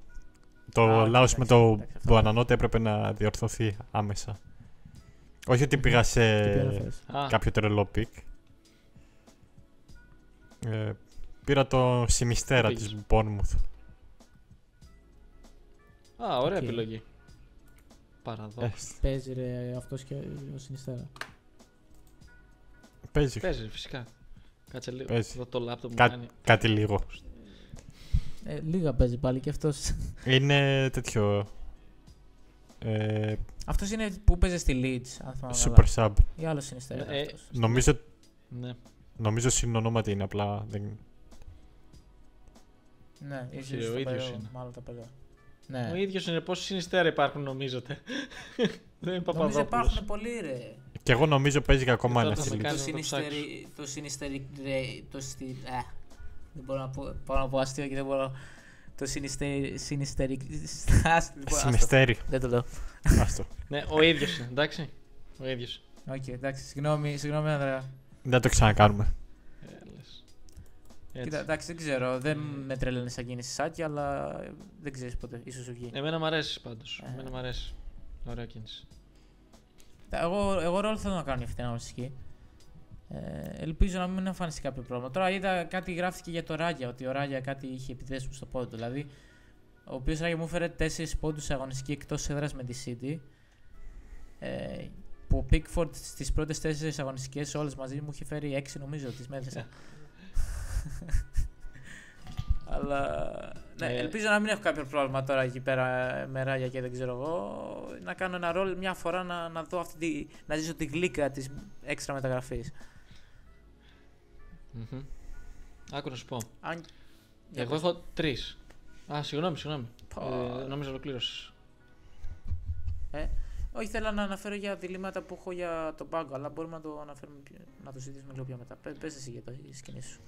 Το Α, οκ, λάθος με εντάξει, το εντάξει, αυτό. Μπουανανότε έπρεπε να διορθωθεί άμεσα. Όχι ότι πήγα σε Τι πήρες; Α, κάποιο τρελό pick. Ε, πήρα το Συνιστέρα Πού της πήγες; Bournemouth. α, ωραία Οκ. επιλογή. Παραδόξως. Ε, Παίζει ρε αυτός και ο Συνιστέρα. παίζει Παίζει, φυσικά. Κάτσε λίγο. Παίζει. Εδώ το λάπτοπ μου Κα- κάνει. κάτι λίγο. Ε, λίγα παίζει πάλι και αυτός. Είναι τέτοιο. Ε, αυτός είναι που παίζει στη Leeds, αν θυμάμαι super καλά. sub. Ή άλλος Συνιστέρα. Ναι, ε, αυτός. Νομίζω, Ναι. νομίζω συνονόματι είναι απλά. Δεν... Ναι, Όχι, ίσως ο το ίδιος παλιό, είναι. Μάλλον τα παλιό. Ο Ναι. ίδιος είναι. Πόσοι συνιστέρα υπάρχουν, νομίζετε; Δεν είναι Νομίζω Παπαδόπουλος. υπάρχουν πολλοί ρε. Και εγώ νομίζω παίζει και ακόμα Και ένα τώρα θα στη με Leeds. κάνει- Το να το συνιστερι... Το συνιστερι... ρε, Το στη... Α, δεν μπορώ να πω, πάω να πω αστείο και δεν μπορώ. Το συνιστερι... Συνιστερι... Ας, λοιπόν, άστο. Συνιστέρι. Δεν το λέω. Άστο. Ναι, ο ίδιος είναι, εντάξει. Ο ίδιος. Οκ, εντάξει, συγγνώμη, συγγνώμη Ανδρέα. Δεν το ξανακάνουμε. Ε, λες. Έτσι. Κοίτα, εντάξει, δεν ξέρω. Δεν με τρελαίνει σαν κίνηση Σάκη, αλλά δεν ξέρεις ποτέ. ίσως σου βγει. Εμένα μου αρέσει πάντως. Ε. Εμένα μου αρέσει. Ωραία κίνηση. Εγώ, εγώ roll θέλω να κάνω για αυτή την αγωνιστική. Ε, ελπίζω να μην εμφανιστεί κάποιο πρόβλημα. Τώρα είδα κάτι γράφτηκε για το Ράγια, ότι ο Ράγια κάτι είχε επιδέσμους στο πόδι του. Δηλαδή, ο οποίος Ράγια μου έφερε 4 πόντους σε αγωνιστική εκτός έδρας με τη City. Ε, που ο Pickford στις πρώτες 4 αγωνιστικές όλες μαζί μου είχε φέρει 6 νομίζω, τις μέτρησα. Αλλά. Ναι, Ε, ελπίζω να μην έχω κάποιο πρόβλημα τώρα εκεί πέρα με ράγια και δεν ξέρω εγώ. Να κάνω ένα ρόλ μια φορά να, να δω αυτή τη, να ζήσω τη γλύκα της έξτρα μεταγραφής. Μμμ. Άκου να σου πω. Αν... Για Εγώ πες. έχω τρεις. Α, συγγνώμη, συγγνώμη. Πω. Ε, νόμιζα ολοκλήρωσες. Ε, όχι, θέλω να αναφέρω για διλήμματα που έχω για τον πάγκο, αλλά μπορούμε να το αναφέρουμε, πιο- να το συζητήσουμε λίγο πιο μετά. Πε πες εσύ για το σκηνή σου.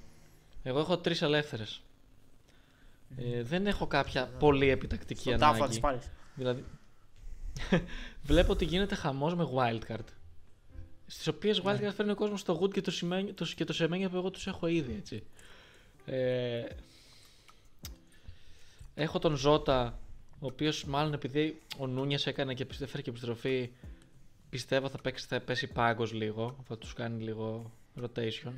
Εγώ έχω τρεις ελεύθερες. Ε, δεν έχω κάποια πολύ επιτακτική Στον τάφο να ανάγκη. τις πάρεις. Δηλαδή, βλέπω ότι γίνεται χαμός με wildcard. Στις οποίες Ναι. wildcard φέρνει ο κόσμος στο Good και το, Semenyo- το, και το Semenyo που εγώ τους έχω ήδη έτσι. Ε, έχω τον Ζώτα, ο οποίος μάλλον επειδή ο Νούνιε έκανε και πιστεύει και επιστροφή, πιστεύω θα, παίξει, θα πέσει πάγκος λίγο. Θα τους κάνει λίγο rotation.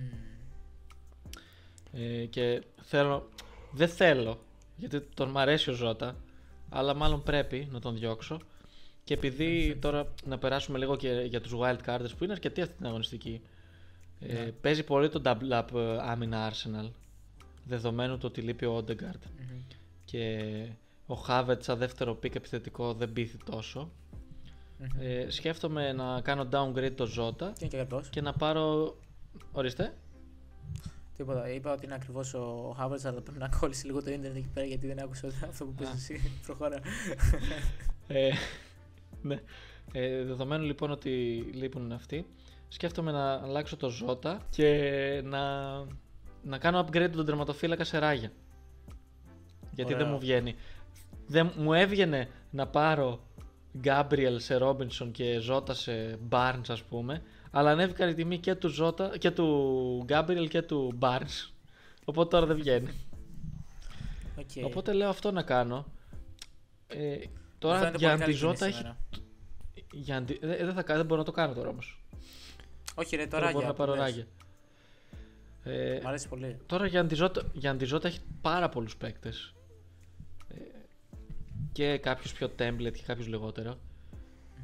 Ε, και θέλω. Δεν θέλω, γιατί τον μ' αρέσει ο Ζώτα, αλλά μάλλον πρέπει να τον διώξω. Και επειδή τώρα να περάσουμε λίγο και για τους wild cards που είναι αρκετοί αυτή την αγωνιστική. Ε, Ναι. παίζει πολύ το double up ε, άμυνα Arsenal. Δεδομένου το ότι λείπει ο Odegaard. Και ο Havertz σαν δεύτερο pick επιθετικό δεν πείθει τόσο. Ε, σκέφτομαι να κάνω downgrade το Zota Και είναι και γερό. και να πάρω. Ορίστε. Τίποτα. Είπα ότι είναι ακριβώς ο Χάβερτ, αλλά πρέπει να κόλλήσει λίγο το ίντερνετ εκεί πέρα γιατί δεν άκουσα αυτό που πες Α. εσύ. Προχώρα. Ε, ναι. Ε, δεδομένου λοιπόν ότι λείπουν αυτοί, σκέφτομαι να αλλάξω το Ζώτα και να, να κάνω upgrade τον τερματοφύλακα σε ράγια. Γιατί δεν Ωραίο. μου βγαίνει. Δεν, μου έβγαινε να πάρω Gabriel σε Robinson και Ζώτα σε Barnes ας πούμε, αλλά ανέβηκαν η τιμή και του, Ζώτα, και του Gabriel και του Barnes. Οπότε τώρα δεν βγαίνει. Okay. Οπότε λέω αυτό να κάνω. Ε, τώρα για αντιζώτα έχει. Για αντι... ε, δεν, θα, κα- δεν μπορώ να το κάνω τώρα όμως. Όχι, ρε, Τώρα τώρα μπορώ για να πάρω ράγια. Ε, Μ' αρέσει πολύ. τώρα για αντιζώτα, για αντιζώτα έχει πάρα πολλούς παίκτες. Ε, και κάποιους πιο template και κάποιους λιγότερο.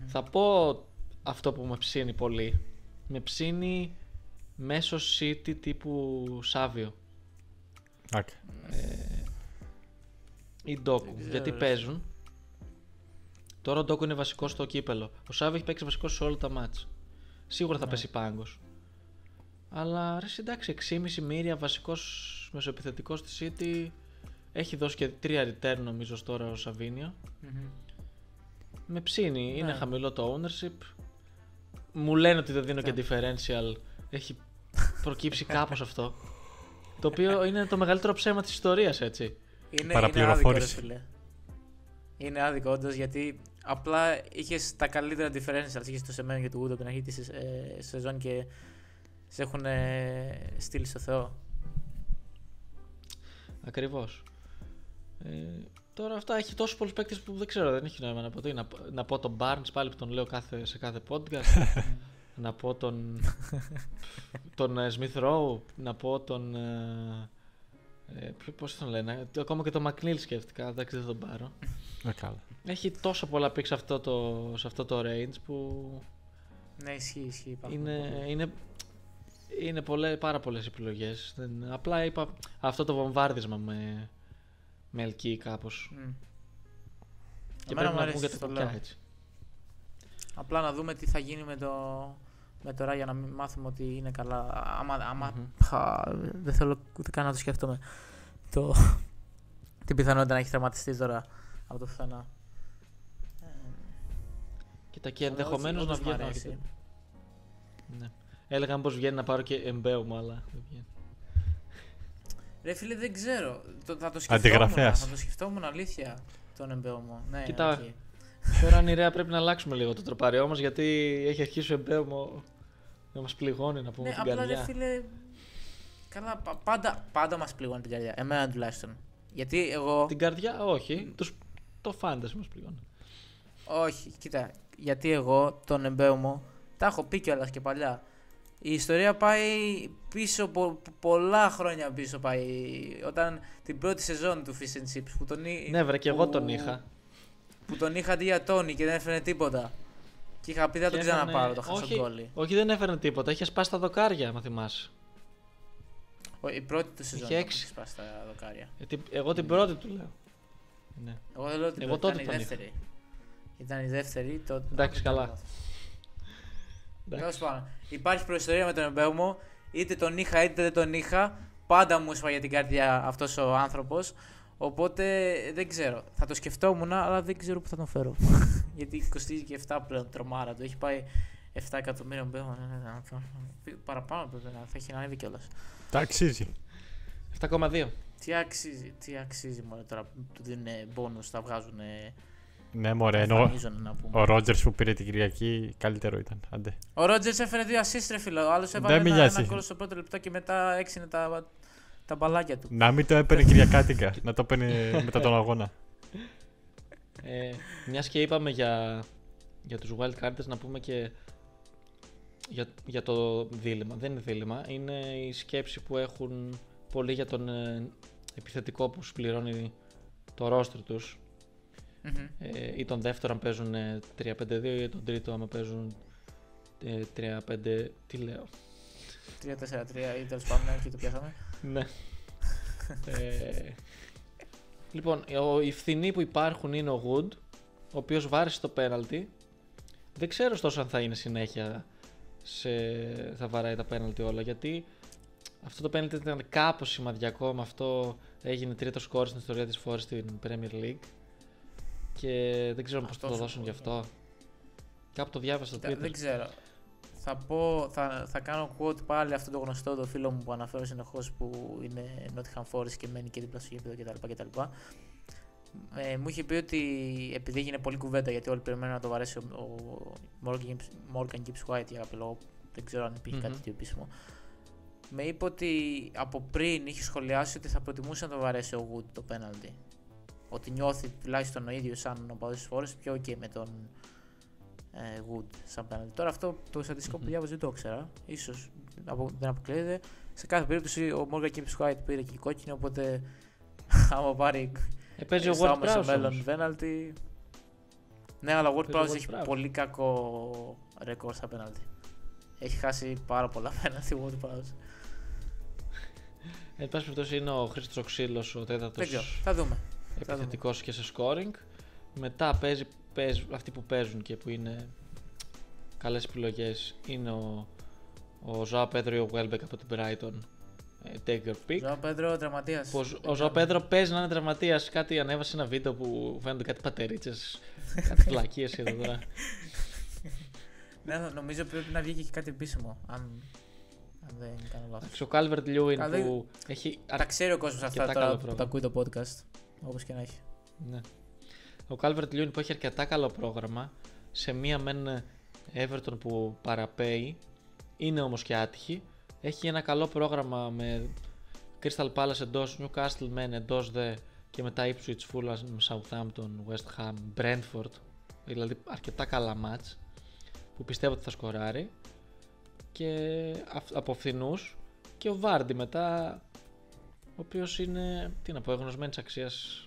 Θα πω αυτό που με ψήνει πολύ. Με ψήνει μέσω city τύπου Σάβιο Οκ. ε, ή Ντόκου. Δεν ξέρω, Γιατί ρε. παίζουν. Τώρα ο Ντόκου είναι βασικό στο κύπελλο. Ο Σάβιο έχει παίξει βασικό σε όλα τα ματς. Σίγουρα θα Ναι. πέσει πάγκος. Αλλά ρε εσύ, εντάξει, 6,5 μύρια βασικός μεσοεπιθετικός στη City. Έχει δώσει και 3 return νομίζω ως τώρα ο Σαβίνιο. Μμμ. Με ψήνει, είναι Ναι. χαμηλό το ownership. Μου λένε ότι δεν δίνω και Ναι. differential. Έχει προκύψει κάπως αυτό. Το οποίο είναι το μεγαλύτερο ψέμα της ιστορίας, έτσι. Είναι, είναι άδικο, ρε Παραπληροφόρηση. φίλε. Είναι άδικο όντως γιατί απλά είχες τα καλύτερα differentials. Είχες το Σεμένο και το Wood από την αρχή της ε, σεζόν και σε έχουν ε, στείλει στο Θεό. Ακριβώς. Ε, τώρα αυτά έχει τόσους πολλούς παίκτες που δεν ξέρω, δεν έχει νόημα να πω. Τι, να, πω- να πω τον Barnes πάλι που τον λέω κάθε, σε κάθε podcast. να πω τον, τον ε, Smith Rowe, να πω τον... Ε, ε, ποιο- πώς τον λένε, ε, ακόμα και τον McNeil σκέφτηκα, εντάξει δεν θα τον πάρω. Ε, καλά. Έχει τόσο πολλά picks σε αυτό το, σε αυτό το range που Ναι, ισχύει, ισχύει. υπάρχουν είναι, πολλοί. είναι, είναι πολλές, πάρα πολλές επιλογές. Δεν, απλά είπα αυτό το βομβάρδισμα με, με ελκύει κάπως. Μμ. Και Εμένα πρέπει μου να αρέσει, βγουν και τα το κουκιά λέω. έτσι. Απλά να δούμε τι θα γίνει με το, με το Ράγια να μην μάθουμε ότι είναι καλά. Άμα, άμα Μμμ. χα, δεν θέλω ούτε καν να το σκέφτομαι. Το, την πιθανότητα να έχει τραυματιστεί τώρα από το πουθενά. Ε, Κοίτα και Αλλά ενδεχομένως όντως- να όντως μ' βγαίνει. αρέσει. Ναι. Έλεγα πως βγαίνει να πάρω και εμπέουμα, αλλά δεν βγαίνει. Ρε φίλε, δεν ξέρω. Το, θα το σκεφτόμουν. Αντιγραφέας. Θα το σκεφτόμουν αλήθεια τον Εμπέουμο. Ναι, Κοίτα, οκ. Τώρα αν ωραία πρέπει να αλλάξουμε λίγο το τροπάριό μας γιατί έχει αρχίσει ο Εμπέουμο να μας πληγώνει να πούμε Ναι, την απλά καρδιά. ρε φίλε. Καλά, πα- πάντα, πάντα μας πληγώνει την καρδιά. Εμένα τουλάχιστον. Γιατί εγώ. Την καρδιά, όχι. Τους, το fantasy μας πληγώνει. Όχι, κοίτα. Γιατί εγώ τον Εμπέουμο τα έχω πει κιόλας και παλιά. Η ιστορία πάει πίσω, πο- πολλά χρόνια πίσω πάει. Όταν την πρώτη σεζόν του Fish and Chips που τον, εί- Ναι, βρε, και εγώ που- τον είχα. Που τον είχα αντί για Τόνι και δεν έφερε τίποτα. Και είχα πει δεν θα τον Και έφερνε- ξαναπάρω το χάσο όχι, γκόλι. όχι, δεν έφερνε τίποτα. Είχε σπάσει τα δοκάρια, αν θυμάσαι. Ο- Η πρώτη του σεζόν Είχε ήταν που έξι. είχε σπάσει τα δοκάρια. Γιατί εγώ την πρώτη του λέω. Ναι. Εγώ δεν λέω ότι Εγώ ήταν τότε η τον είχα. δεύτερη. Ήταν η δεύτερη. Τότε... Εντάξει, αν δεν καλά. κάνω λάθος. Εντάξει. Τέλος πάντων, υπάρχει προϊστορία με τον Εμπέουμο. Είτε τον είχα είτε δεν τον είχα. Πάντα μου έσφαγε την καρδιά αυτός ο άνθρωπος. Οπότε δεν ξέρω. Θα το σκεφτόμουν, αλλά δεν ξέρω πού θα τον φέρω. Γιατί κοστίζει και 7 πλέον τρομάρα του. Έχει πάει 7 εκατομμύρια Εμπέουμο. Ναι, ναι, ναι. Παραπάνω πρέπει να θα έχει ανέβει κιόλας. Τα αξίζει. 7,2. Τι αξίζει, τι αξίζει μόνο τώρα που του δίνουν bonus, τα βγάζουν. Ναι, μωρέ, ενώ εμφανίζουν, να πούμε. ο Ρότζερς που πήρε την Κυριακή καλύτερο ήταν. Άντε. Ο Ρότζερς έφερε δύο assist, ρε φίλο. Ο άλλος έβαλε Δεν ένα, μοιάζει. ένα γκολ στο πρώτο λεπτό και μετά έξινε τα, τα μπαλάκια του. Να μην το έπαιρνε Κυριακάτικα, να το έπαιρνε μετά τον αγώνα. Ε, μιας και είπαμε για, για τους wildcarders να πούμε και για, για το δίλημα. Δεν είναι δίλημα, είναι η σκέψη που έχουν πολλοί για τον ε, επιθετικό που σου πληρώνει το roster τους Μμμ. ε, ή τον δεύτερο αν παίζουν ε, 3-5-2 ή τον τρίτο άμα παίζουν ε, 3-5... Τι λέω. 3-4-3 ή τέλος πάντων ναι, και το πιάσαμε. Ναι. ε, λοιπόν, ο, οι φθηνοί που υπάρχουν είναι ο Wood, ο οποίος βάρισε το πέναλτι. Δεν ξέρω ωστόσο αν θα είναι συνέχεια σε, θα βαράει τα πέναλτι όλα, γιατί αυτό το πέναλτι ήταν κάπως σημαδιακό, με αυτό έγινε τρίτο σκόρ στην ιστορία της φόρης στην Premier League και δεν ξέρω πώς θα Αυτό το σου δώσουν πω, γι' αυτό. Κάπου το διάβασα στο Κοίτα, Twitter. δεν ξέρω. Θα, πω, θα, θα κάνω quote πάλι αυτό το γνωστό το φίλο μου που αναφέρω συνεχώς που είναι Nottingham Forest και μένει και δίπλα στο γήπεδο κτλ. κτλ. Ε, μου είχε πει ότι επειδή έγινε πολλή κουβέντα γιατί όλοι περιμένουν να το βαρέσει ο, ο Morgan, Gibbs, Morgan Gibbs White για κάποιο λόγο, δεν ξέρω αν υπήρχε Μμμ. κάτι τέτοιο επίσημο. Με είπε ότι από πριν είχε σχολιάσει ότι θα προτιμούσε να το βαρέσει ο Wood το πέναλτι. Ότι νιώθει τουλάχιστον ο ίδιος σαν ο παδό τη Forest πιο ok με τον ε, Wood σαν πέναλτι. Τώρα αυτό το στατιστικό που Μμμ. διάβαζα δεν το ήξερα. Ίσως απο, δεν αποκλείεται. Σε κάθε περίπτωση ο Morgan Gibbs White πήρε και κόκκινο, οπότε άμα πάρει Ε, παίζει ο στο Ward άμεσο Prowse μέλλον όμως. πέναλτι. Ναι, αλλά ο Ward Παίζει ο Prowse Ward έχει Prowse. πολύ κακό ρεκόρ στα πέναλτι. Έχει χάσει πάρα πολλά πέναλτι ο Ward Prowse. Εν πάση περιπτώσει είναι ο Χρήστος ο Ξύλος, ο τέταρτος Δεν ξέρω, θα δούμε. δούμε. επιθετικός και σε scoring. Μετά παίζει, παίζει, αυτοί που παίζουν και που είναι καλές επιλογές είναι ο, ο Ζωά Πέντρο ή ο Welbeck από την Brighton. Ε, take your pick. Ζωά Πέντρο, τραυματίας. Που ο, ο Ζωά Πέντρο παίζει να είναι τραυματίας. Κάτι ανέβασε ένα βίντεο που φαίνονται κάτι πατερίτσες, κάτι πλακίες εδώ τώρα. Ναι, νομίζω πρέπει να βγει και κάτι επίσημο, αν, αν δεν κάνω λάθος. Εντάξει, ο Calvert Lewin Καλά, δεν- που έχει Τα ξέρει ο κόσμος αυτά αρκετά τώρα καλό που τα πρόγραμμα. ακούει το podcast. Όπως και να έχει. Ναι. Ο Calvert Lewin που έχει αρκετά καλό πρόγραμμα σε μία μεν Everton που παραπέει είναι όμως και άτυχη. Έχει ένα καλό πρόγραμμα με Crystal Palace εντός, Newcastle μεν εντός δε και μετά Ipswich, Fulham, Southampton, West Ham, Brentford. Δηλαδή αρκετά καλά μάτς που πιστεύω ότι θα σκοράρει. Και αυ- από φθηνούς. Και ο Βάρντι μετά ο οποίος είναι τι να πω εγνωσμένης αξίας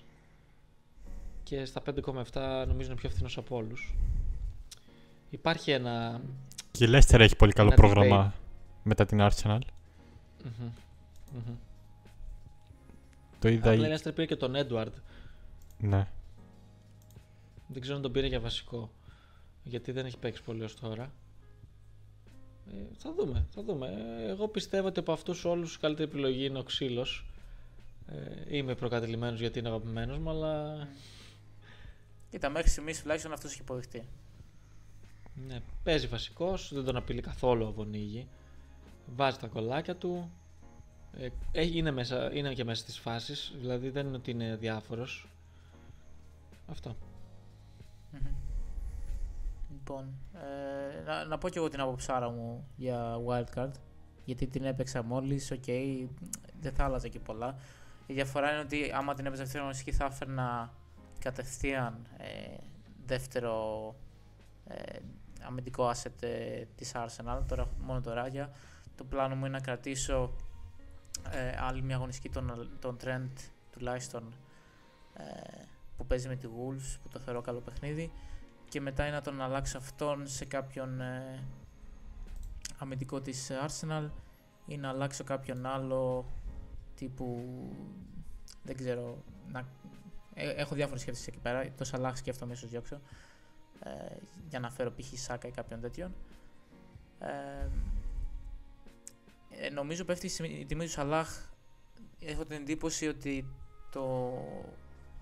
και στα 5,7 νομίζω είναι πιο φθηνός από όλους. Υπάρχει ένα. Και η Leicester έχει πολύ καλό Ένα πρόγραμμα μετά την Arsenal. Μμμ. Μμμ. Το είδα. Απλά η η- Leicester πήρε και τον Edward. Ναι. Δεν ξέρω αν τον πήρε για βασικό. Γιατί δεν έχει παίξει πολύ ως τώρα. Ε, θα δούμε, θα δούμε. Ε, εγώ πιστεύω ότι από αυτούς όλους η καλύτερη επιλογή είναι ο ξύλος. Ε, είμαι προκατελημένος γιατί είναι αγαπημένος μου, αλλά Κοίτα, μέχρι στιγμής τουλάχιστον αυτός έχει υποδεχτεί. ναι, παίζει βασικός, δεν τον απειλεί καθόλου ο Βονίγη. Βάζει τα κολλάκια του. Ε, ε, είναι, μέσα, είναι και μέσα στις φάσεις, δηλαδή δεν είναι ότι είναι διάφορος. Αυτό. Μμμ. Λοιπόν, ε, να, να πω και εγώ την αποψάρα μου για wildcard. γιατί την έπαιξα μόλις, οκ, δεν θα άλλαζα και πολλά. Η διαφορά είναι ότι άμα την έπαιζα αυτή την αγωνιστική θα έφερνα κατευθείαν ε, δεύτερο ε, αμυντικό asset ε, της Arsenal, τώρα μόνο το Ράγια. Το πλάνο μου είναι να κρατήσω ε, άλλη μια αγωνιστική τον, τον Trent τουλάχιστον ε, που παίζει με τη Wolves που το θεωρώ καλό παιχνίδι και μετά είναι να τον αλλάξω αυτόν σε κάποιον ε, αμυντικό της Arsenal ή να αλλάξω κάποιον άλλο τύπου δεν ξέρω να, ε, έχω διάφορες σκέψεις εκεί πέρα το Σαλάχ σκέφτομαι ίσως διώξω ε, για να φέρω π.χ. Σάκα ή κάποιον τέτοιον ε, ε, νομίζω πέφτει η τιμή του Σαλάχ έχω την εντύπωση ότι το,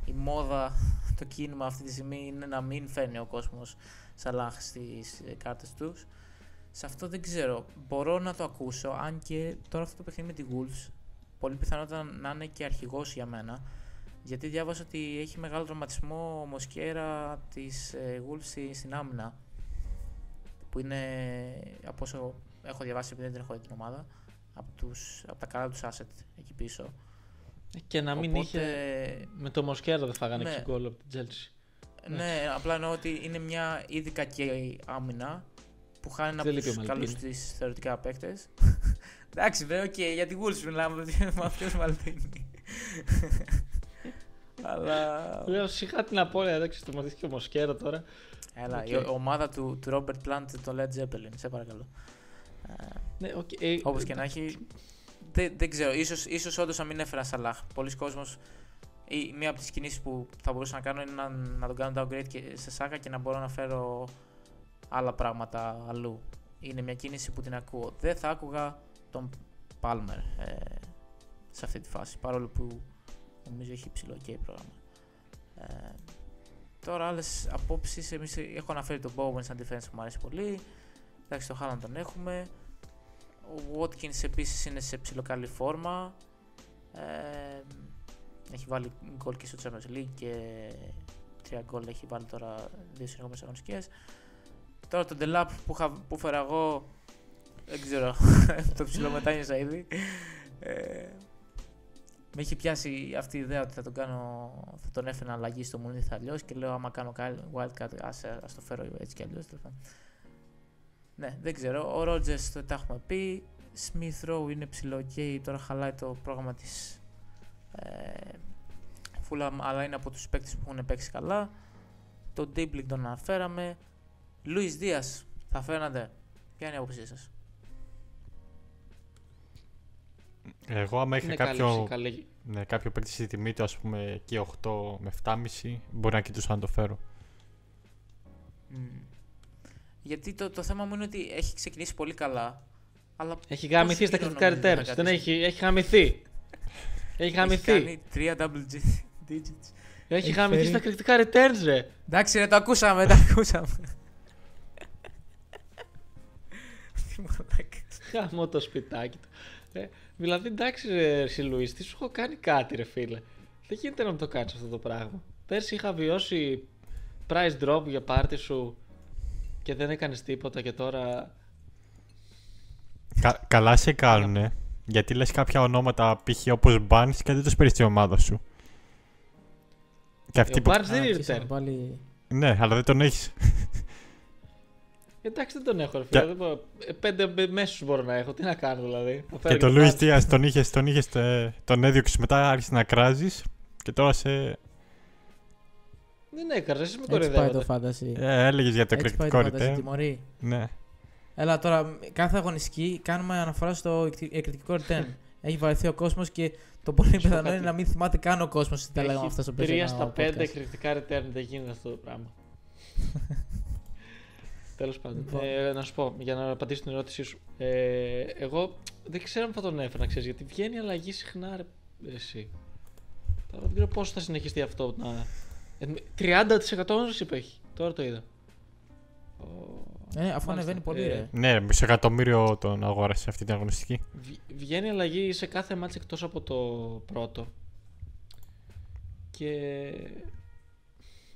η μόδα, το κίνημα αυτή τη στιγμή είναι να μην φέρνει ο κόσμος Σαλάχ στις κάρτες τους σε αυτό δεν ξέρω. Μπορώ να το ακούσω, αν και τώρα αυτό το παιχνίδι με τη Wolves πολύ πιθανότατα να είναι και αρχηγός για μένα. Γιατί διάβασα ότι έχει μεγάλο τραυματισμό ο Μοσκέρα της ε, Wolves στην άμυνα. Που είναι από όσο έχω διαβάσει επειδή δεν έχω την ομάδα. Από, τους, από τα καλά τους asset εκεί πίσω. Και να μην Οπότε, είχε. Με το Μοσκέρα δεν φάγανε ναι, γκολ από την Chelsea. Ναι, απλά εννοώ ότι είναι μια ήδη κακή άμυνα που χάνει από τους καλούς της θεωρητικά παίκτες. Εντάξει, βέβαια, οκ, για τη Wolves μιλάμε με αυτό Μαλτίνη. Αλλά. Λέω σιγά την απώλεια, εντάξει, το μαθήθηκε ο Μοσκέρα τώρα. Έλα, η ομάδα του, του Robert Plant, το Led Zeppelin, σε παρακαλώ. Ναι, okay. Ε, Όπως και να έχει. Δεν, δεν ξέρω, ίσως, ίσως όντως να μην έφερα Σαλάχ. Πολλοί κόσμος, ή μία από τις κινήσεις που θα μπορούσα να κάνω είναι να, να τον κάνω downgrade και σε Σάκα και να μπορώ να φέρω άλλα πράγματα αλλού. Είναι μια κίνηση που την ακούω. Δεν θα άκουγα τον Palmer ε, σε αυτή τη φάση, παρόλο που νομίζω έχει ψηλό και πρόγραμμα. Ε, τώρα άλλες απόψεις. Εμείς έχω αναφέρει τον Bowen σαν defense που μου αρέσει πολύ. Εντάξει, το Haaland τον έχουμε. Ο Watkins επίσης είναι σε ψηλοκαλή φόρμα. Ε, έχει βάλει γκολ και στο Champions League και τρία γκολ έχει βάλει τώρα δύο συνεχόμενες αγωνιστικές. Τώρα το Delap που, είχα, που φέρα εγώ, δεν ξέρω, το ψιλομετάνιωσα ήδη. Ε, με είχε πιάσει αυτή η ιδέα ότι θα τον, κάνω, θα τον έφερα αλλαγή στο Μουνίδη θα αλλιώς και λέω άμα κάνω wildcard ας, ας το φέρω έτσι κι αλλιώς. Ναι, δεν ξέρω. Ο Rogers το τα έχουμε πει. Smith Rowe είναι ψηλό και τώρα χαλάει το πρόγραμμα της ε, Fulham αλλά είναι από τους παίκτες που έχουν παίξει καλά. Το Dibbling τον αναφέραμε. Λουίς Δίας θα φαίνατε. Ποια είναι η άποψή σας; Εγώ άμα είχα κάποιο, καλή. ναι, κάποιο παίκτη στη τιμή του, ας πούμε, εκεί 8 με 7,5, μπορεί να κοιτούσα να το φέρω. Mm. Γιατί το, το θέμα μου είναι ότι έχει ξεκινήσει πολύ καλά. Αλλά έχει γαμηθεί στα κριτικά returns. Δεν έχει, έχει γαμηθεί. έχει γαμηθεί. Έχει κάνει 3 double digits. Έχει γαμηθεί στα κριτικά returns, ρε. Εντάξει, ρε, το ακούσαμε, το ακούσαμε. Χαμό το σπιτάκι του. Ε, δηλαδή, εντάξει, ρε, εσύ Λουίς, τι σου έχω κάνει κάτι, ρε φίλε. Δεν γίνεται να μου το κάνεις αυτό το πράγμα. Πέρσι είχα βιώσει price drop για πάρτι σου και δεν έκανες τίποτα και τώρα. Κα, καλά σε κάνουνε. Γιατί λες κάποια ονόματα π.χ. όπως Barnes και δεν τους παίρνεις στην ομάδα σου. Και αυτή ο που... Barnes δεν είναι πάλι... Ναι, αλλά δεν τον έχεις. Εντάξει, δεν τον έχω. Ρε, φίλε. Ε, πέντε μέσους μπορώ να έχω. Τι να κάνω δηλαδή. Και τον Λουί Δία τον είχες, τον, είχες, ε, τον έδιωξες μετά, άρχισε να κράζεις και τώρα σε. Δεν έκραζες, εσύ με κορυδεύετε. Έτσι πάει το fantasy. Ε, έλεγες για το εκρηκτικό ρητέ. Ναι. Έλα τώρα, κάθε αγωνιστική κάνουμε αναφορά στο εκρηκτικό return. Έχει βαρεθεί ο κόσμος και το πολύ πιθανό είναι να μην θυμάται καν ο κόσμος τι τα λέγαμε αυτά στο παιδί. Τρία στα πέντε εκρηκτικά return δεν γίνεται αυτό το πράγμα. Τέλος πάντων. Λοιπόν. Ε, να σου πω, για να απαντήσω την ερώτησή σου. Ε, εγώ δεν ξέρω αν θα τον έφερα, ξέρεις, γιατί βγαίνει αλλαγή συχνά, ρε, εσύ. Τώρα δεν ξέρω πώ θα συνεχιστεί αυτό. Να... 30% ownership έχει. Τώρα το είδα. Ε, αφού ανεβαίνει πολύ, ε, Ναι, μισό εκατομμύριο τον αγόρασε αυτή την αγωνιστική. Βγαίνει αλλαγή σε κάθε μάτς εκτός από το πρώτο. Και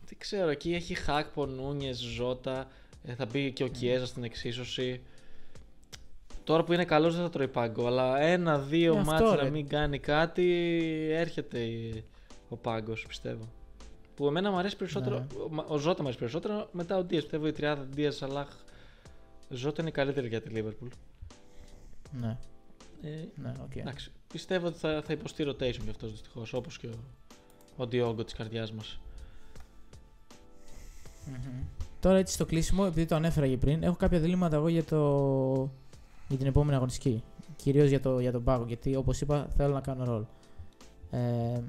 δεν ξέρω, εκεί έχει Χάκπο, Νούνιε, Ζώτα. Ε, θα μπει και ο Κιέζας στην εξίσωση. Τώρα που είναι καλός δεν θα τρώει πάγκο, αλλά ένα-δύο Ε, αυτό, μάτς ρε. να μην κάνει κάτι, έρχεται η- ο πάγκος, πιστεύω. Που εμένα μου αρέσει περισσότερο. Ναι. Ο, ο Ζώτα μου αρέσει περισσότερο. Μετά ο Δία. Πιστεύω η τριάδα Δία Σαλάχ. Ζώτα είναι καλύτερη για τη Λίβερπουλ. Ναι, Ε, ναι, οκ. εντάξει. Πιστεύω ότι θα, θα υποστεί rotation γι' αυτός δυστυχώς. Όπως και ο, ο Διόγκο της καρδιάς μας. Μμμ. Τώρα έτσι στο κλείσιμο, επειδή το ανέφερα και πριν, έχω κάποια διλήμματα εγώ για, το... για την επόμενη αγωνιστική. Κυρίως για, το... για τον πάγκο, γιατί όπως είπα θέλω να κάνω roll. Ε,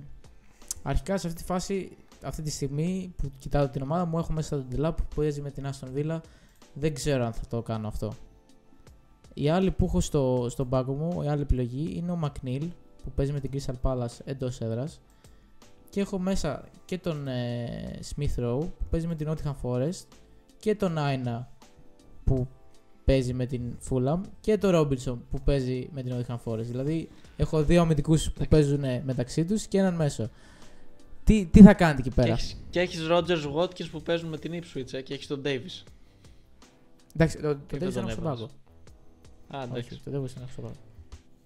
αρχικά σε αυτή τη φάση, αυτή τη στιγμή που κοιτάω την ομάδα μου, έχω μέσα τον Delap που παίζει με την Aston Villa. Δεν ξέρω αν θα το κάνω αυτό. Η άλλη που έχω στο, στον πάγκο μου, η άλλη επιλογή είναι ο McNeil που παίζει με την Crystal Palace εντός έδρας. Και έχω μέσα και τον ε, Smith Rowe που παίζει με την Nottingham Forest και τον Άινα που παίζει με την Fulham και τον Robinson που παίζει με την Nottingham Forest. Δηλαδή έχω δύο αμυντικούς που Εντάξει. παίζουν ε, μεταξύ τους και έναν μέσο. Τι, τι θα κάνετε εκεί Και πέρα; έχεις, και έχεις Rogers Watkins που παίζουν με την Ipswich ε, και έχεις τον Davis. Εντάξει, το, το δεν Davis τον είναι στον έβαλες. πάγκο. Α, εντάξει. Όχι, το Davis είναι στον πάγκο.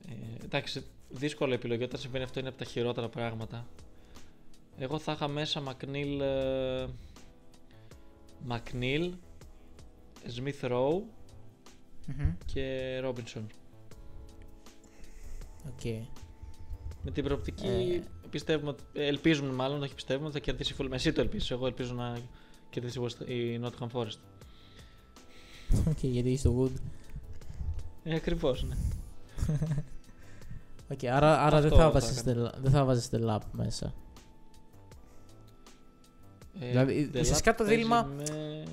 Ε, εντάξει, δύσκολη επιλογή. Όταν συμβαίνει αυτό είναι από τα χειρότερα πράγματα. Εγώ θα είχα μέσα McNeil, ε, McNeil, Smith Rowe Μμμ. και Robinson. Ok. Με την προοπτική πιστεύουμε, ότι- ε, ελπίζουμε μάλλον, όχι πιστεύουμε, ότι θα κερδίσει η Fulham. Εσύ το ελπίζεις, εγώ ελπίζω να κερδίσει η West- η Nottingham Forest. Οκ, γιατί είσαι στο Wood. Ε, ακριβώς, ναι. Οκ, άρα, άρα δεν Αυτό θα θα βάζεις έκανα. Dela- δεν θα βάζεις Delap μέσα. Ε, Δηλαδή, Delap ουσιαστικά το παίζει δίλημμα- με-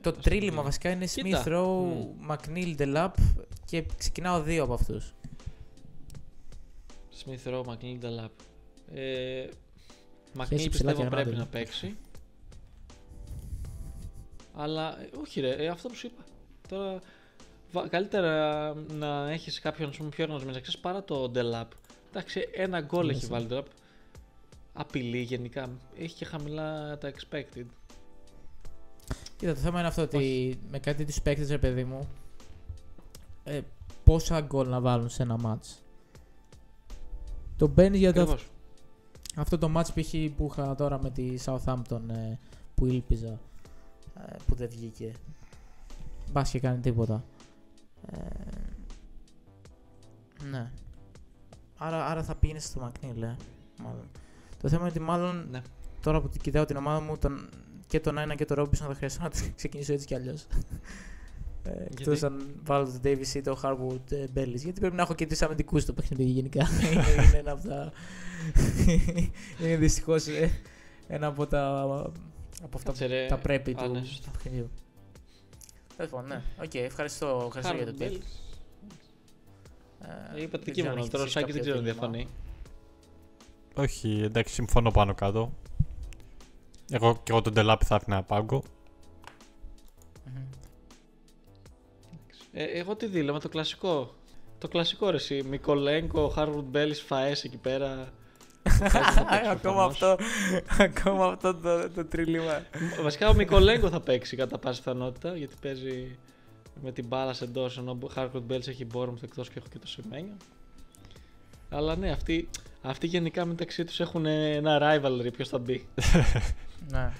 Το Aston τρίλημμα Villa. βασικά είναι Κοίτα. Smith Rowe, Μμ. McNeil, Delap και ξεκινάω δύο από αυτούς. Smith Rowe, McNeil, Delap. Ε, Χέση McNeil ψηλά πιστεύω και πρέπει γράμματα. να παίξει. Αλλά ε, όχι ρε, ε, αυτό που σου είπα. Τώρα βα- καλύτερα να έχεις κάποιον ας πούμε, πιο γνωσμένο ξέρεις παρά το Delap. Εντάξει, ένα γκολ έχει Ναι, βάλει το Delap. Απειλή γενικά. Έχει και χαμηλά τα expected. Κοίτα, το θέμα είναι αυτό ότι με κάτι τους παίκτες, ρε παιδί μου, ε, πόσα γκολ να βάλουν σε ένα μάτς. Το μπαίνεις για το, Ακριβώς. αυτό το μάτς π.χ. που είχα τώρα με τη Southampton ε, που ήλπιζα ε, που δεν βγήκε. Μπας και κάνει τίποτα. Ε, ναι. Άρα, άρα θα πήγαινε στο McNeil, ε, μάλλον. Το θέμα είναι ότι μάλλον Ναι. τώρα που κοιτάω την ομάδα μου, τον, και τον ένα και τον Robinson θα χρειαστώ να τους ξεκινήσω έτσι κι αλλιώς. Ε, Εκτός Γιατί; αν βάλω τον Davis ή τον Harwood ε, Bellis. Γιατί πρέπει να έχω και τους αμυντικούς στο παιχνίδι γενικά. είναι, είναι ένα από τα. είναι δυστυχώς ένα από τα. Από αυτά Κάτσε, ρε. τα πρέπει Α, του ναι, σωστά. παιχνιδιού. Τέλος πάντων, ναι. Οκ, ευχαριστώ, ευχαριστώ για το Harwood tip. Bellis. Ε, Ε, Είπα δεν τη δική ξέρω μου αν γνώμη. Τώρα ο έχεις Σάκης δεν κάποιο ξέρω αν δίλημμα. διαφωνεί. Όχι, εντάξει, συμφωνώ πάνω κάτω. Εγώ και εγώ τον Delap θα έφυνα πάγκο. Μμμ. Ε, εγώ τι δίλημα, το κλασικό. Το κλασικό ρε εσύ. Μικολέγκο, Χάρβουντ Μπέλης, Φαές εκεί πέρα. Ακόμα αυτό, ακόμα αυτό το, το τρίλημα. Βασικά ο Μικολέγκο θα παίξει κατά πάσα πιθανότητα γιατί παίζει με την μπάλα εντός ενώ ο Χάρβουντ Μπέλης έχει Μπόρμουθ εκτός και έχω και το Σεμένιο. Αλλά ναι, αυτοί, αυτοί γενικά μεταξύ τους έχουν ένα rivalry ποιος θα μπει ναι.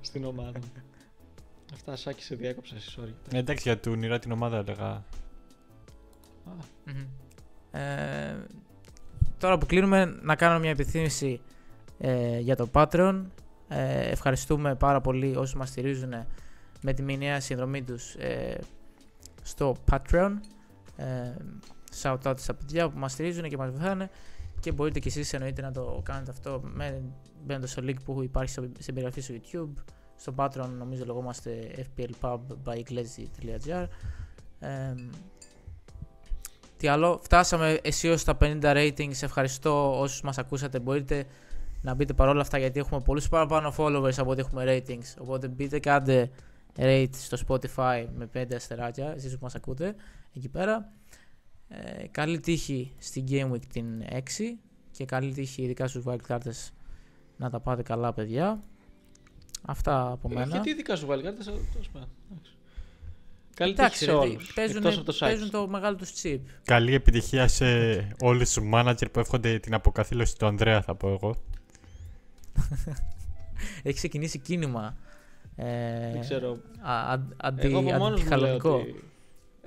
στην ομάδα. Αυτά, Σάκη, σε διάκοψα, εσύ, sorry. Ε, εντάξει, για του νηρά την ομάδα έλεγα. Α, Μμμ. Ε, τώρα που κλείνουμε, να κάνω μια επιθύμηση ε, για το Patreon. Ε, ευχαριστούμε πάρα πολύ όσους μας στηρίζουν με τη μηνιαία συνδρομή τους ε, στο Patreon. Ε, shout out στα παιδιά που μας στηρίζουν και μας βοηθάνε και μπορείτε και εσείς εννοείται να το κάνετε αυτό με, μπαίνοντας στο link που υπάρχει στο, στην περιγραφή στο YouTube. Στο Patreon νομίζω λεγόμαστε fplpub by Iglesi.gr. Ε, τι άλλο, φτάσαμε αισίως στα 50 ratings. Ευχαριστώ όσους μας ακούσατε. Μπορείτε να μπείτε παρόλα αυτά γιατί έχουμε πολλούς παραπάνω followers από ότι έχουμε ratings. Οπότε μπείτε κάντε rate στο Spotify με 5 αστεράκια, εσείς που μας ακούτε εκεί πέρα. Ε, καλή τύχη στην Game Week την 6 και καλή τύχη ειδικά στους wildcards να τα πάτε καλά παιδιά. Αυτά από Ε, μένα. Γιατί ειδικά σου βάλει κάτι, θα- τέλος πάντων, εντάξει. Καλή Εντάξει, τύχη σε ρε, όλους. παίζουν, Εκτός από το παίζουν Σάκη. το μεγάλο τους chip. Καλή επιτυχία σε όλους τους μάνατζερ που εύχονται την αποκαθήλωση του Ανδρέα, θα πω εγώ. Έχει ξεκινήσει κίνημα. Ε, Δεν ξέρω. α- α- αντι, Εγώ από μόνος μου λέω αντιχαλωνικό. ότι...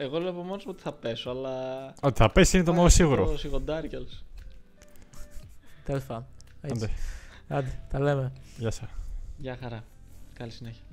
Εγώ λέω από μόνος μου ότι θα πέσω, αλλά... Ότι θα πέσει είναι το μόνο σίγουρο. Το σιγοντάρι κιόλας. Τέλος πάντων. Έτσι. Άντε, Άντε, τα λέμε. Γεια σας. Γεια χαρά. Καλή συνέχεια.